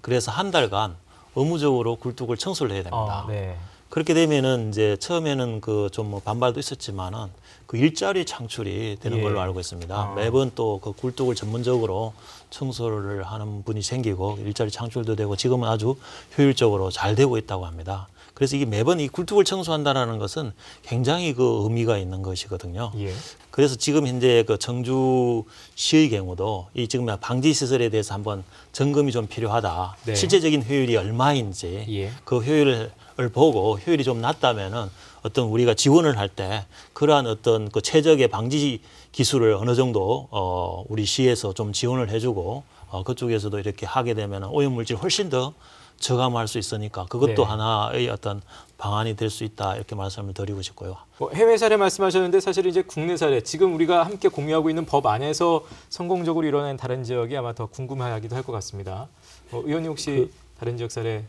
그래서 한 달간 의무적으로 굴뚝을 청소를 해야 됩니다. 아, 네. 그렇게 되면은 이제 처음에는 그 좀 뭐 반발도 있었지만은 그 일자리 창출이 되는 예. 걸로 알고 있습니다. 아. 매번 또 그 굴뚝을 전문적으로 청소를 하는 분이 생기고 일자리 창출도 되고 지금은 아주 효율적으로 잘 되고 있다고 합니다. 그래서 이게 매번 이 굴뚝을 청소한다라는 것은 굉장히 그 의미가 있는 것이거든요. 예. 그래서 지금 현재 그 청주시의 경우도 이 지금 방지 시설에 대해서 한번 점검이 좀 필요하다. 네. 실제적인 효율이 얼마인지 예. 그 효율을 보고 효율이 좀 낮다면은 어떤 우리가 지원을 할 때 그러한 어떤 그 최적의 방지 기술을 어느 정도 어 우리 시에서 좀 지원을 해주고 어 그쪽에서도 이렇게 하게 되면 오염 물질 훨씬 더 저감할 수 있으니까 그것도 네. 하나의 어떤 방안이 될 수 있다 이렇게 말씀을 드리고 싶고요. 뭐 해외 사례 말씀하셨는데 사실 이제 국내 사례 지금 우리가 함께 공유하고 있는 법 안에서 성공적으로 일어난 다른 지역이 아마 더 궁금해하기도 할 것 같습니다. 어, 의원님 혹시 다른 지역 사례?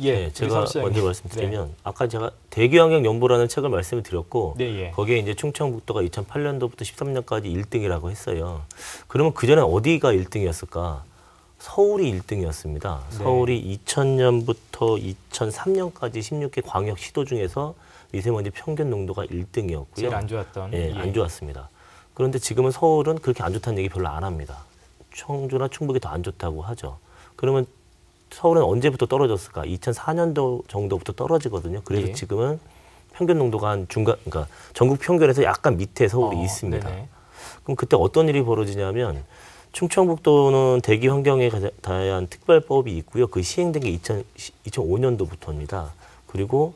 예, 네, 제가. 먼저 말씀드리면 아까 제가 대기환경 연보라는 책을 말씀을 드렸고 네, 예. 거기에 이제 충청북도가 2008년도부터 13년까지 1등이라고 했어요. 그러면 그 전에 어디가 1등이었을까? 서울이 1등이었습니다. 네. 서울이 2000년부터 2003년까지 16개 광역 시도 중에서 미세먼지 평균 농도가 1등이었고요. 제일 안 좋았던. 예, 예. 안 좋았습니다. 그런데 지금은 서울은 그렇게 안 좋다는 얘기 별로 안 합니다. 청주나 충북이 더 안 좋다고 하죠. 그러면 서울은 언제부터 떨어졌을까? 2004년도 정도부터 떨어지거든요. 그래서 예. 지금은 평균 농도가 한 중간, 그러니까 전국 평균에서 약간 밑에 서울이 어, 있습니다. 네네. 그럼 그때 어떤 일이 벌어지냐면 충청북도는 대기 환경에 대한 특별법이 있고요. 그 시행된 게 2000, 2005년도부터입니다. 그리고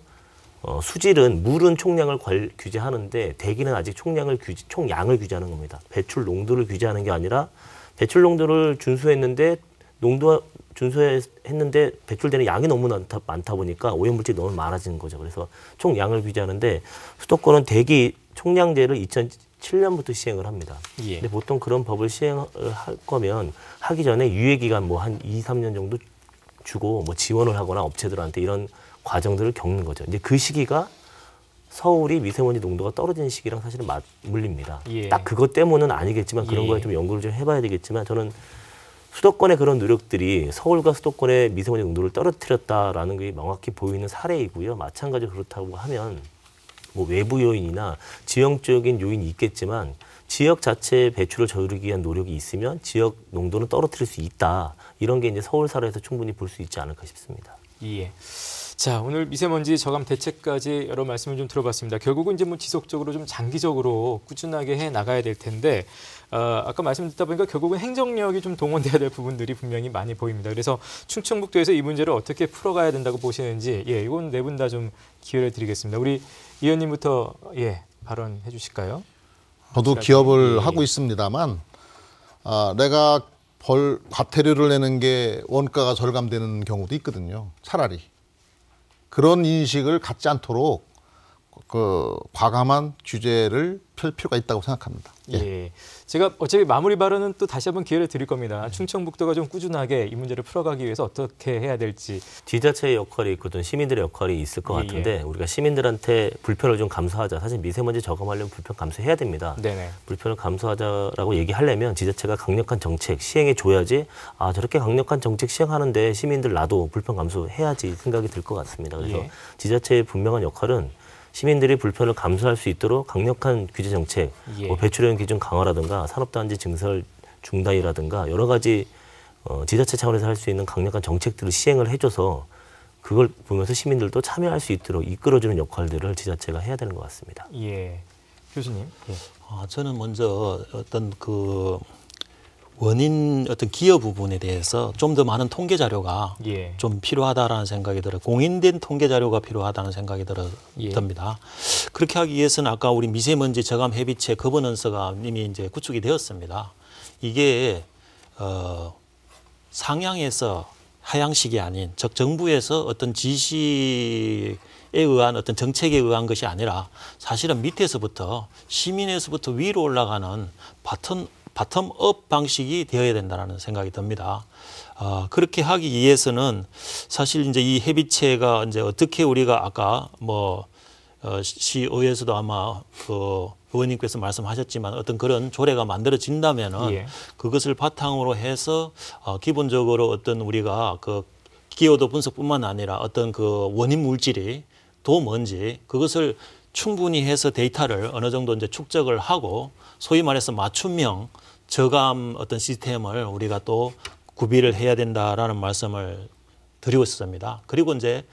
어, 수질은 물은 총량을 관, 규제하는데 대기는 아직 총량을 규제, 총량을 규제하는 겁니다. 배출 농도를 규제하는 게 아니라 배출 농도를 준수했는데 농도 준수했는데 배출되는 양이 너무 많다, 많다 보니까 오염물질이 너무 많아지는 거죠. 그래서 총량을 규제하는데 수도권은 대기 총량제를 2007년부터 시행을 합니다. 예. 근데 보통 그런 법을 시행을 할 거면 하기 전에 유예 기간 뭐 한 2, 3년 정도 주고 뭐 지원을 하거나 업체들한테 이런 과정들을 겪는 거죠. 이제 그 시기가 서울이 미세먼지 농도가 떨어지는 시기랑 사실은 맞물립니다. 예. 딱 그것 때문은 아니겠지만 그런 예. 거에 좀 연구를 좀 해봐야 되겠지만 저는 수도권의 그런 노력들이 서울과 수도권의 미세먼지 농도를 떨어뜨렸다라는 게 명확히 보이는 사례이고요. 마찬가지로 그렇다고 하면 뭐 외부 요인이나 지형적인 요인이 있겠지만 지역 자체 배출을 저르기 위한 노력이 있으면 지역 농도는 떨어뜨릴 수 있다. 이런 게 이제 서울 사례에서 충분히 볼 수 있지 않을까 싶습니다. 예. 자, 오늘 미세먼지 저감 대책까지 여러 말씀을 좀 들어봤습니다. 결국은 이제 뭐 지속적으로 좀 장기적으로 꾸준하게 해 나가야 될 텐데, 어, 아까 말씀 듣다 보니까 결국은 행정력이 좀 동원돼야 될 부분들이 분명히 많이 보입니다. 그래서 충청북도에서 이 문제를 어떻게 풀어가야 된다고 보시는지, 예, 이건 네 분 다 좀 기회를 드리겠습니다. 우리 의원님부터 예 발언해 주실까요? 저도 예, 기업을 예. 하고 있습니다만 아, 내가 벌 과태료를 내는 게 원가가 절감되는 경우도 있거든요. 차라리 그런 인식을 갖지 않도록 그 과감한 규제를 펼 필요가 있다고 생각합니다. 예. 제가 어차피 마무리 발언은 또 다시 한번 기회를 드릴 겁니다. 충청북도가 좀 꾸준하게 이 문제를 풀어가기 위해서 어떻게 해야 될지. 지자체의 역할이 있거든 시민들의 역할이 있을 것 예, 같은데 우리가 시민들한테 불편을 좀 감수하자. 사실 미세먼지 저감하려면 불편 감수해야 됩니다. 네네. 불편을 감수하자라고 얘기하려면 지자체가 강력한 정책 시행해 줘야지 아 저렇게 강력한 정책 시행하는데 시민들 나도 불편 감수해야지 생각이 들 것 같습니다. 그래서 예. 지자체의 분명한 역할은 시민들이 불편을 감수할 수 있도록 강력한 규제 정책, 예. 뭐 배출형 기준 강화라든가 산업단지 증설 중단이라든가 여러 가지 어, 지자체 차원에서 할 수 있는 강력한 정책들을 시행을 해줘서 그걸 보면서 시민들도 참여할 수 있도록 이끌어주는 역할들을 지자체가 해야 되는 것 같습니다. 예. 교수님. 예. 아, 저는 먼저 어떤 그 원인 어떤 기여 부분에 대해서 좀 더 많은 통계 자료가 예. 좀 필요하다라는 생각이 들어요. 공인된 통계 자료가 필요하다는 생각이 들어 예. 듭니다. 그렇게 하기 위해서는 아까 우리 미세먼지 저감 해비체 거버넌스가 이미 이제 구축이 되었습니다. 이게 어 상향에서 하향식이 아닌 즉 정부에서 어떤 지시 에 의한 어떤 정책에 의한 것이 아니라 사실은 밑에서부터 시민에서부터 위로 올라가는 bottom bottom-up 방식이 되어야 된다는 생각이 듭니다. 어, 그렇게 하기 위해서는 사실 이제 이 협의체가 이제 어떻게 우리가 아까 뭐 어, 시의회에서도 아마 그 의원님께서 말씀하셨지만 어떤 그런 조례가 만들어진다면은 예. 그것을 바탕으로 해서 어, 기본적으로 어떤 우리가 그 기여도 분석뿐만 아니라 어떤 그 원인 물질이 도 뭔지 그것을 충분히 해서 데이터를 어느 정도 이제 축적을 하고 소위 말해서 맞춤형 저감 어떤 시스템을 우리가 또 구비를 해야 된다라는 말씀을 드리고 있습니다. 그리고 이제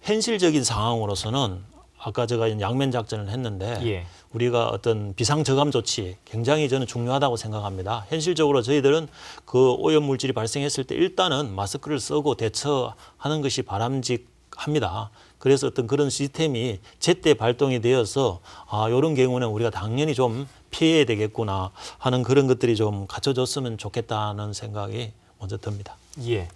현실적인 상황으로서는 아까 제가 양면 작전을 했는데 예. 우리가 어떤 비상 저감 조치 굉장히 저는 중요하다고 생각합니다. 현실적으로 저희들은 그 오염 물질이 발생했을 때 일단은 마스크를 쓰고 대처하는 것이 바람직합니다. 그래서 어떤 그런 시스템이 제때 발동이 되어서 아 이런 경우는 우리가 당연히 좀 피해야 되겠구나 하는 그런 것들이 좀 갖춰졌으면 좋겠다는 생각이 먼저 듭니다. 예.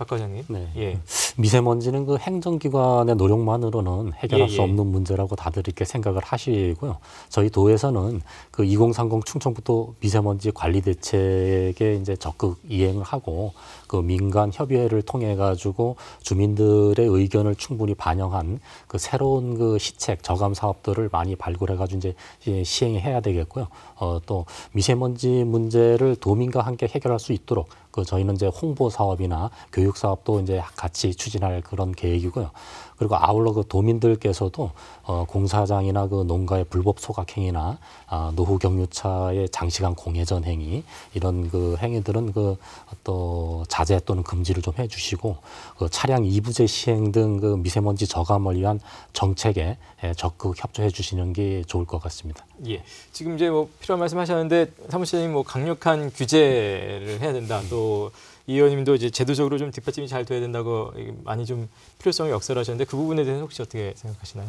박 과장님. 네. 예. 미세먼지는 그 행정기관의 노력만으로는 해결할 예, 수 예. 없는 문제라고 다들 이렇게 생각을 하시고요. 저희 도에서는 그 2030 충청북도 미세먼지 관리 대책에 이제 적극 이행을 하고 그 민간 협의회를 통해 가지고 주민들의 의견을 충분히 반영한 그 새로운 그 시책 저감 사업들을 많이 발굴해 가지고 이제 이- 시행해야 되겠고요. 어, 또 미세먼지 문제를 도민과 함께 해결할 수 있도록 그 저희는 이제 홍보 사업이나 교육 사업도 이제 같이 추진할 그런 계획이고요. 그리고 아울러 그 도민들께서도 어, 공사장이나 그 농가의 불법 소각행위나 아, 노후 경유차의 장시간 공회전 행위 이런 그 행위들은 그또 자제 또는 금지를 좀 해주시고 그 차량 이부제 시행 등 그 미세먼지 저감을 위한 정책에 예, 적극 협조해 주시는 게 좋을 것 같습니다. 예. 지금 이제 뭐 필요한 말씀하셨는데 사무실장님 뭐 강력한 규제를 해야 된다. 또 이 의원님도 이제 제도적으로 좀 뒷받침이 잘 돼야 된다고 많이 좀 필요성을 역설하셨는데 그 부분에 대해서 혹시 어떻게 생각하시나요?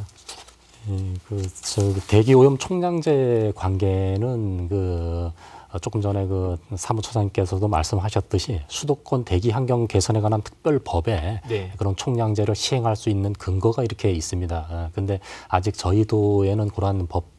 예, 그 저 대기 오염 총량제 관계는 그 어, 조금 전에 그 사무처장님께서도 말씀하셨듯이 수도권 대기 환경 개선에 관한 특별 법에 네. 그런 총량제를 시행할 수 있는 근거가 이렇게 있습니다. 어, 근데 아직 저희 도에는 그러한 법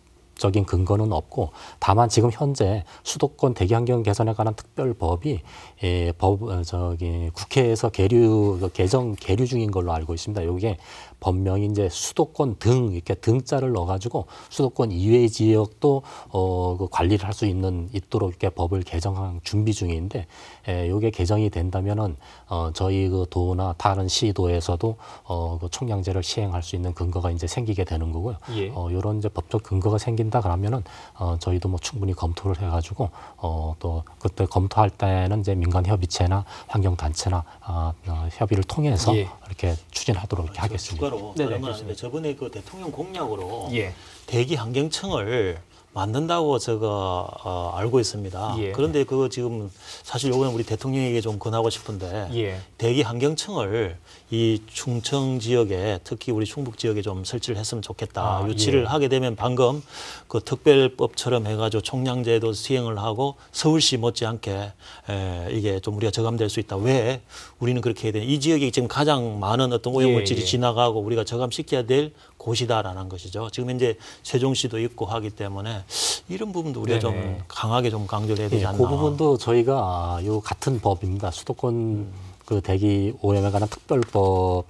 적인 근거는 없고 다만 지금 현재 수도권 대기 환경 개선에 관한 특별법이 예, 법 어, 저기 국회에서 계류 그 개정 계류 중인 걸로 알고 있습니다. 이게 법명이 이제 수도권 등 이렇게 등자를 넣어가지고 수도권 이외의 지역도 어, 그 관리를 할 수 있는 있도록 이렇게 법을 개정한 준비 중인데 에, 요게 개정이 된다면은 어, 저희 그 도나 다른 시도에서도 어, 그 총량제를 시행할 수 있는 근거가 이제 생기게 되는 거고요. 예. 어, 요런 이제 법적 근거가 생긴다 그러면은 어, 저희도 뭐 충분히 검토를 해가지고 어, 또 그때 검토할 때는 이제 민간 협의체나 환경 단체나 어, 어, 협의를 통해서 예. 이렇게 추진하도록 이렇게 하겠습니다. 추가로 네네, 다른 건 아닌데 저번에 그 대통령 공약으로 예. 대기 환경청을 만든다고 제가 어, 알고 있습니다. 예. 그런데 그거 지금 사실 요거는 우리 대통령에게 좀 권하고 싶은데 예. 대기 환경청을 이 충청 지역에 특히 우리 충북 지역에 좀 설치를 했으면 좋겠다. 아, 유치를 예. 하게 되면 방금 그 특별법처럼 해가지고 총량제도 시행을 하고 서울시 못지않게 에, 이게 좀 우리가 저감될 수 있다. 왜 우리는 그렇게 해야 되냐? 이 지역이 지금 가장 많은 어떤 오염물질이 예, 예. 지나가고 우리가 저감시켜야 될 곳이다라는 것이죠. 지금 현재 세종시도 있고 하기 때문에 이런 부분도 우리가 좀 네네. 강하게 좀 강조를 해야 되지 예, 않나. 그 부분도 저희가 아, 요 같은 법입니다. 수도권 그 대기 오염에 관한 특별법.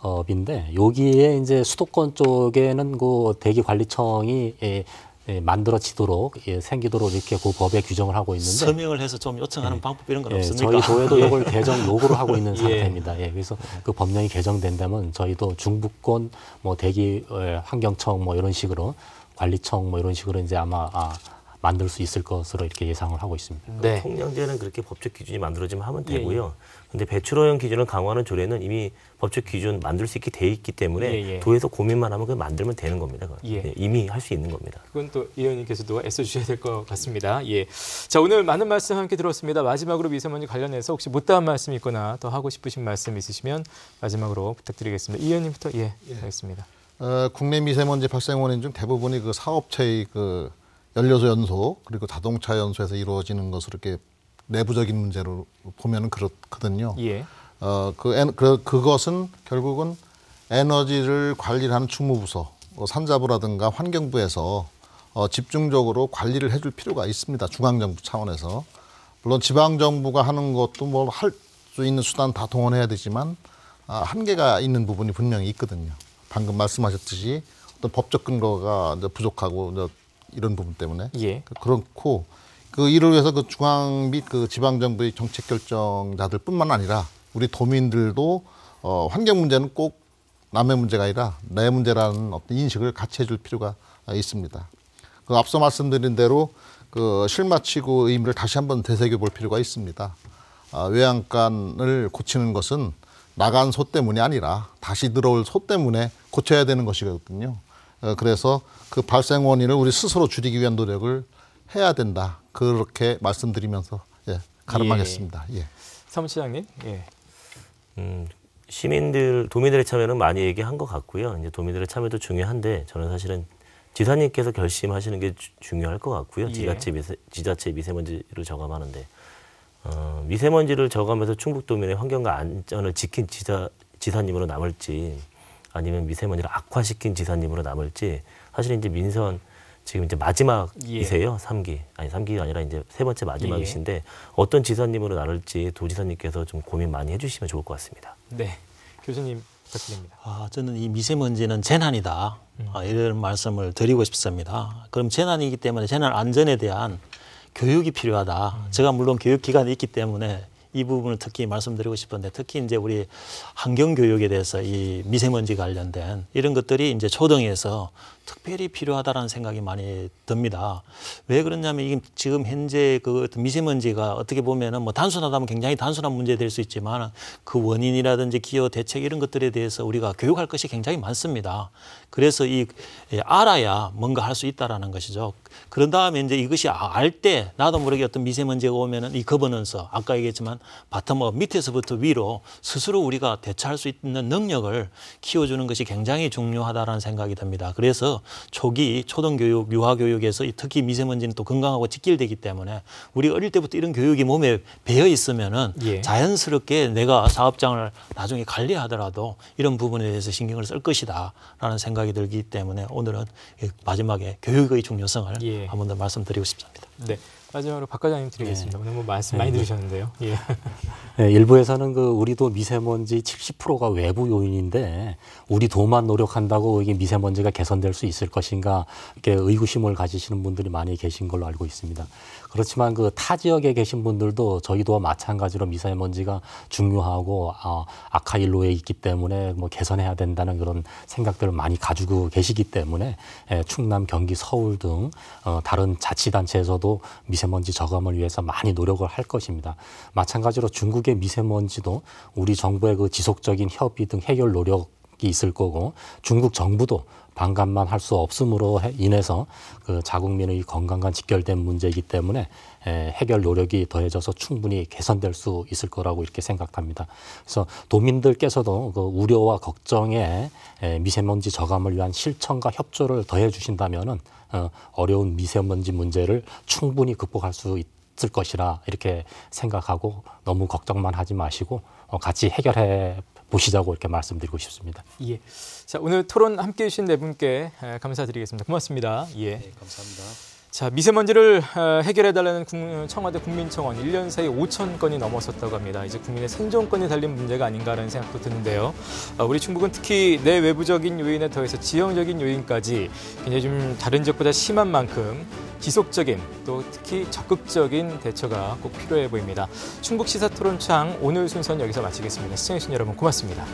업인데 여기에 이제 수도권 쪽에는 그 대기관리청이 예, 예, 만들어지도록 예, 생기도록 이렇게 그 법에 규정을 하고 있는데 서명을 해서 좀 요청하는 방법 이런 건 예, 없습니까? 저희 도에도 이걸 개정 요구를 하고 있는 예. 상태입니다. 예, 그래서 그 법령이 개정된다면 저희도 중부권 뭐 대기 어, 환경청 뭐 이런 식으로 관리청 뭐 이런 식으로 이제 아마 아, 만들 수 있을 것으로 이렇게 예상을 하고 있습니다. 네. 총량제는 그렇게 법적 기준이 만들어지면 하면 예, 되고요. 근데 배출오염 기준을 강화하는 조례는 이미 법적 기준 만들 수 있게 돼 있기 때문에 예, 예. 도에서 고민만 하면 그 만들면 되는 겁니다. 예. 예, 이미 할 수 있는 겁니다. 그건 또 이 의원님께서도 애써 주셔야 될 것 같습니다. 예. 자 오늘 많은 말씀 함께 들었습니다. 마지막으로 미세먼지 관련해서 혹시 못다한 말씀 있거나 더 하고 싶으신 말씀 있으시면 마지막으로 부탁드리겠습니다. 이 의원님부터 예, 하겠습니다. 어, 국내 미세먼지 발생 원인 중 대부분이 그 사업체의 그 연료소 연소 그리고 자동차 연소에서 이루어지는 것으로 이렇게 내부적인 문제로 보면은 그렇거든요. 예. 어, 그, 엔- 그, 그것은 결국은 에너지를 관리를 하는 충무부서, 어, 산자부라든가 환경부에서 어, 집중적으로 관리를 해줄 필요가 있습니다. 중앙정부 차원에서. 물론 지방정부가 하는 것도 뭐 할 수 있는 수단 다 동원해야 되지만 아, 한계가 있는 부분이 분명히 있거든요. 방금 말씀하셨듯이 어떤 법적 근거가 이제 부족하고 이제 이런 부분 때문에 예. 그렇고 그 이를 위해서 그 중앙 및 그 지방 정부의 정책 결정자들뿐만 아니라 우리 도민들도 어 환경 문제는 꼭 남의 문제가 아니라 내 문제라는 어떤 인식을 같이 해줄 필요가 있습니다. 그 앞서 말씀드린 대로 그 실마치구 의미를 다시 한번 되새겨 볼 필요가 있습니다. 아, 외양간을 고치는 것은 나간 소 때문이 아니라 다시 들어올 소 때문에 고쳐야 되는 것이거든요. 어, 그래서 그 발생 원인을 우리 스스로 줄이기 위한 노력을 해야 된다. 그렇게 말씀드리면서 예, 가름하겠습니다. 예. 사무처장님. 예. 음, 시민들, 도민들의 참여는 많이 얘기한 것 같고요. 이제 도민들의 참여도 중요한데 저는 사실은 지사님께서 결심하시는 게 주- 중요할 것 같고요. 예. 지자체 미세, 지자체 미세먼지를 저감하는데 어, 미세먼지를 저감해서 충북 도민의 환경과 안전을 지킨 지사 지사님으로 남을지 아니면 미세먼지를 악화시킨 지사님으로 남을지 사실 이제 민선 지금 이제 마지막이세요. 삼기 아니 삼기가 아니라 이제 세 번째 마지막이신데 어떤 지사님으로 나눌지 도지사님께서 좀 고민 많이 해주시면 좋을 것 같습니다. 네. 교수님 부탁드립니다. 아, 저는 이 미세먼지는 재난이다. 아, 이런 말씀을 드리고 싶습니다. 그럼 재난이기 때문에 재난 안전에 대한 교육이 필요하다. 제가 물론 교육 기관에 있기 때문에 이 부분을 특히 말씀드리고 싶은데 특히 이제 우리 환경 교육에 대해서 이 미세먼지 관련된 이런 것들이 이제 초등에서 특별히 필요하다라는 생각이 많이 듭니다. 왜 그러냐면 지금 현재 그 미세먼지가 어떻게 보면은 뭐 단순하다면 굉장히 단순한 문제 될 수 있지만 그 원인이라든지 기여 대책 이런 것들에 대해서 우리가 교육할 것이 굉장히 많습니다. 그래서 이 예, 알아야 뭔가 할 수 있다라는 것이죠. 그런 다음에 이제 이것이 알 때 나도 모르게 어떤 미세먼지가 오면은 이 거버넌스 아까 얘기했지만 바텀업 밑에서부터 위로 스스로 우리가 대처할 수 있는 능력을 키워주는 것이 굉장히 중요하다라는 생각이 듭니다. 그래서 초기 초등교육, 유아교육에서 특히 미세먼지는 또 건강하고 직결되기 때문에 우리 어릴 때부터 이런 교육이 몸에 배어 있으면은 예. 자연스럽게 내가 사업장을 나중에 관리하더라도 이런 부분에 대해서 신경을 쓸 것이다라는 생각이 들기 때문에 오늘은 마지막에 교육의 중요성을 예. 한번 더 말씀드리고 싶습니다. 네. 마지막으로 박 과장님 드리겠습니다. 오늘 뭐 말씀 많이 네. 들으셨는데요. 예. 네, 일부에서는 그 우리도 미세먼지 70%가 외부 요인인데 우리 도만 노력한다고 이게 미세먼지가 개선될 수 있을 것인가 이렇게 의구심을 가지시는 분들이 많이 계신 걸로 알고 있습니다. 그렇지만 그 타 지역에 계신 분들도 저희도와 마찬가지로 미세먼지가 중요하고 아, 악화일로에 있기 때문에 뭐 개선해야 된다는 그런 생각들을 많이 가지고 계시기 때문에 예, 충남, 경기, 서울 등 어, 다른 자치단체에서도 미세먼지 저감을 위해서 많이 노력을 할 것입니다. 마찬가지로 중국의 미세먼지도 우리 정부의 그 지속적인 협의 등 해결 노력 이 있을 거고 중국 정부도 반감만 할 수 없음으로 해- 인해서 그 자국민의 건강과 직결된 문제이기 때문에 에, 해결 노력이 더해져서 충분히 개선될 수 있을 거라고 이렇게 생각합니다. 그래서 도민들께서도 그 우려와 걱정에 에, 미세먼지 저감을 위한 실천과 협조를 더해 주신다면은 어, 어려운 미세먼지 문제를 충분히 극복할 수 있을 것이라 이렇게 생각하고 너무 걱정만 하지 마시고 어, 같이 해결해 보시자고 이렇게 말씀드리고 싶습니다. 예. 자, 오늘 토론 함께 해 주신 네 분께 에, 감사드리겠습니다. 고맙습니다. 예. 감사합니다. 자, 미세먼지를 어, 해결해달라는 국- 청와대 국민청원 1년 사이 5천 건이 넘어섰다고 합니다. 이제 국민의 생존권이 달린 문제가 아닌가라는 생각도 드는데요. 어, 우리 중국은 특히 내 외부적인 요인에 더해서 지형적인 요인까지 굉장히 좀 다른 지역보다 심한 만큼 지속적인 또 특히 적극적인 대처가 꼭 필요해 보입니다. 충북 시사 토론창 오늘 순서는 여기서 마치겠습니다. 시청해주신 여러분 고맙습니다.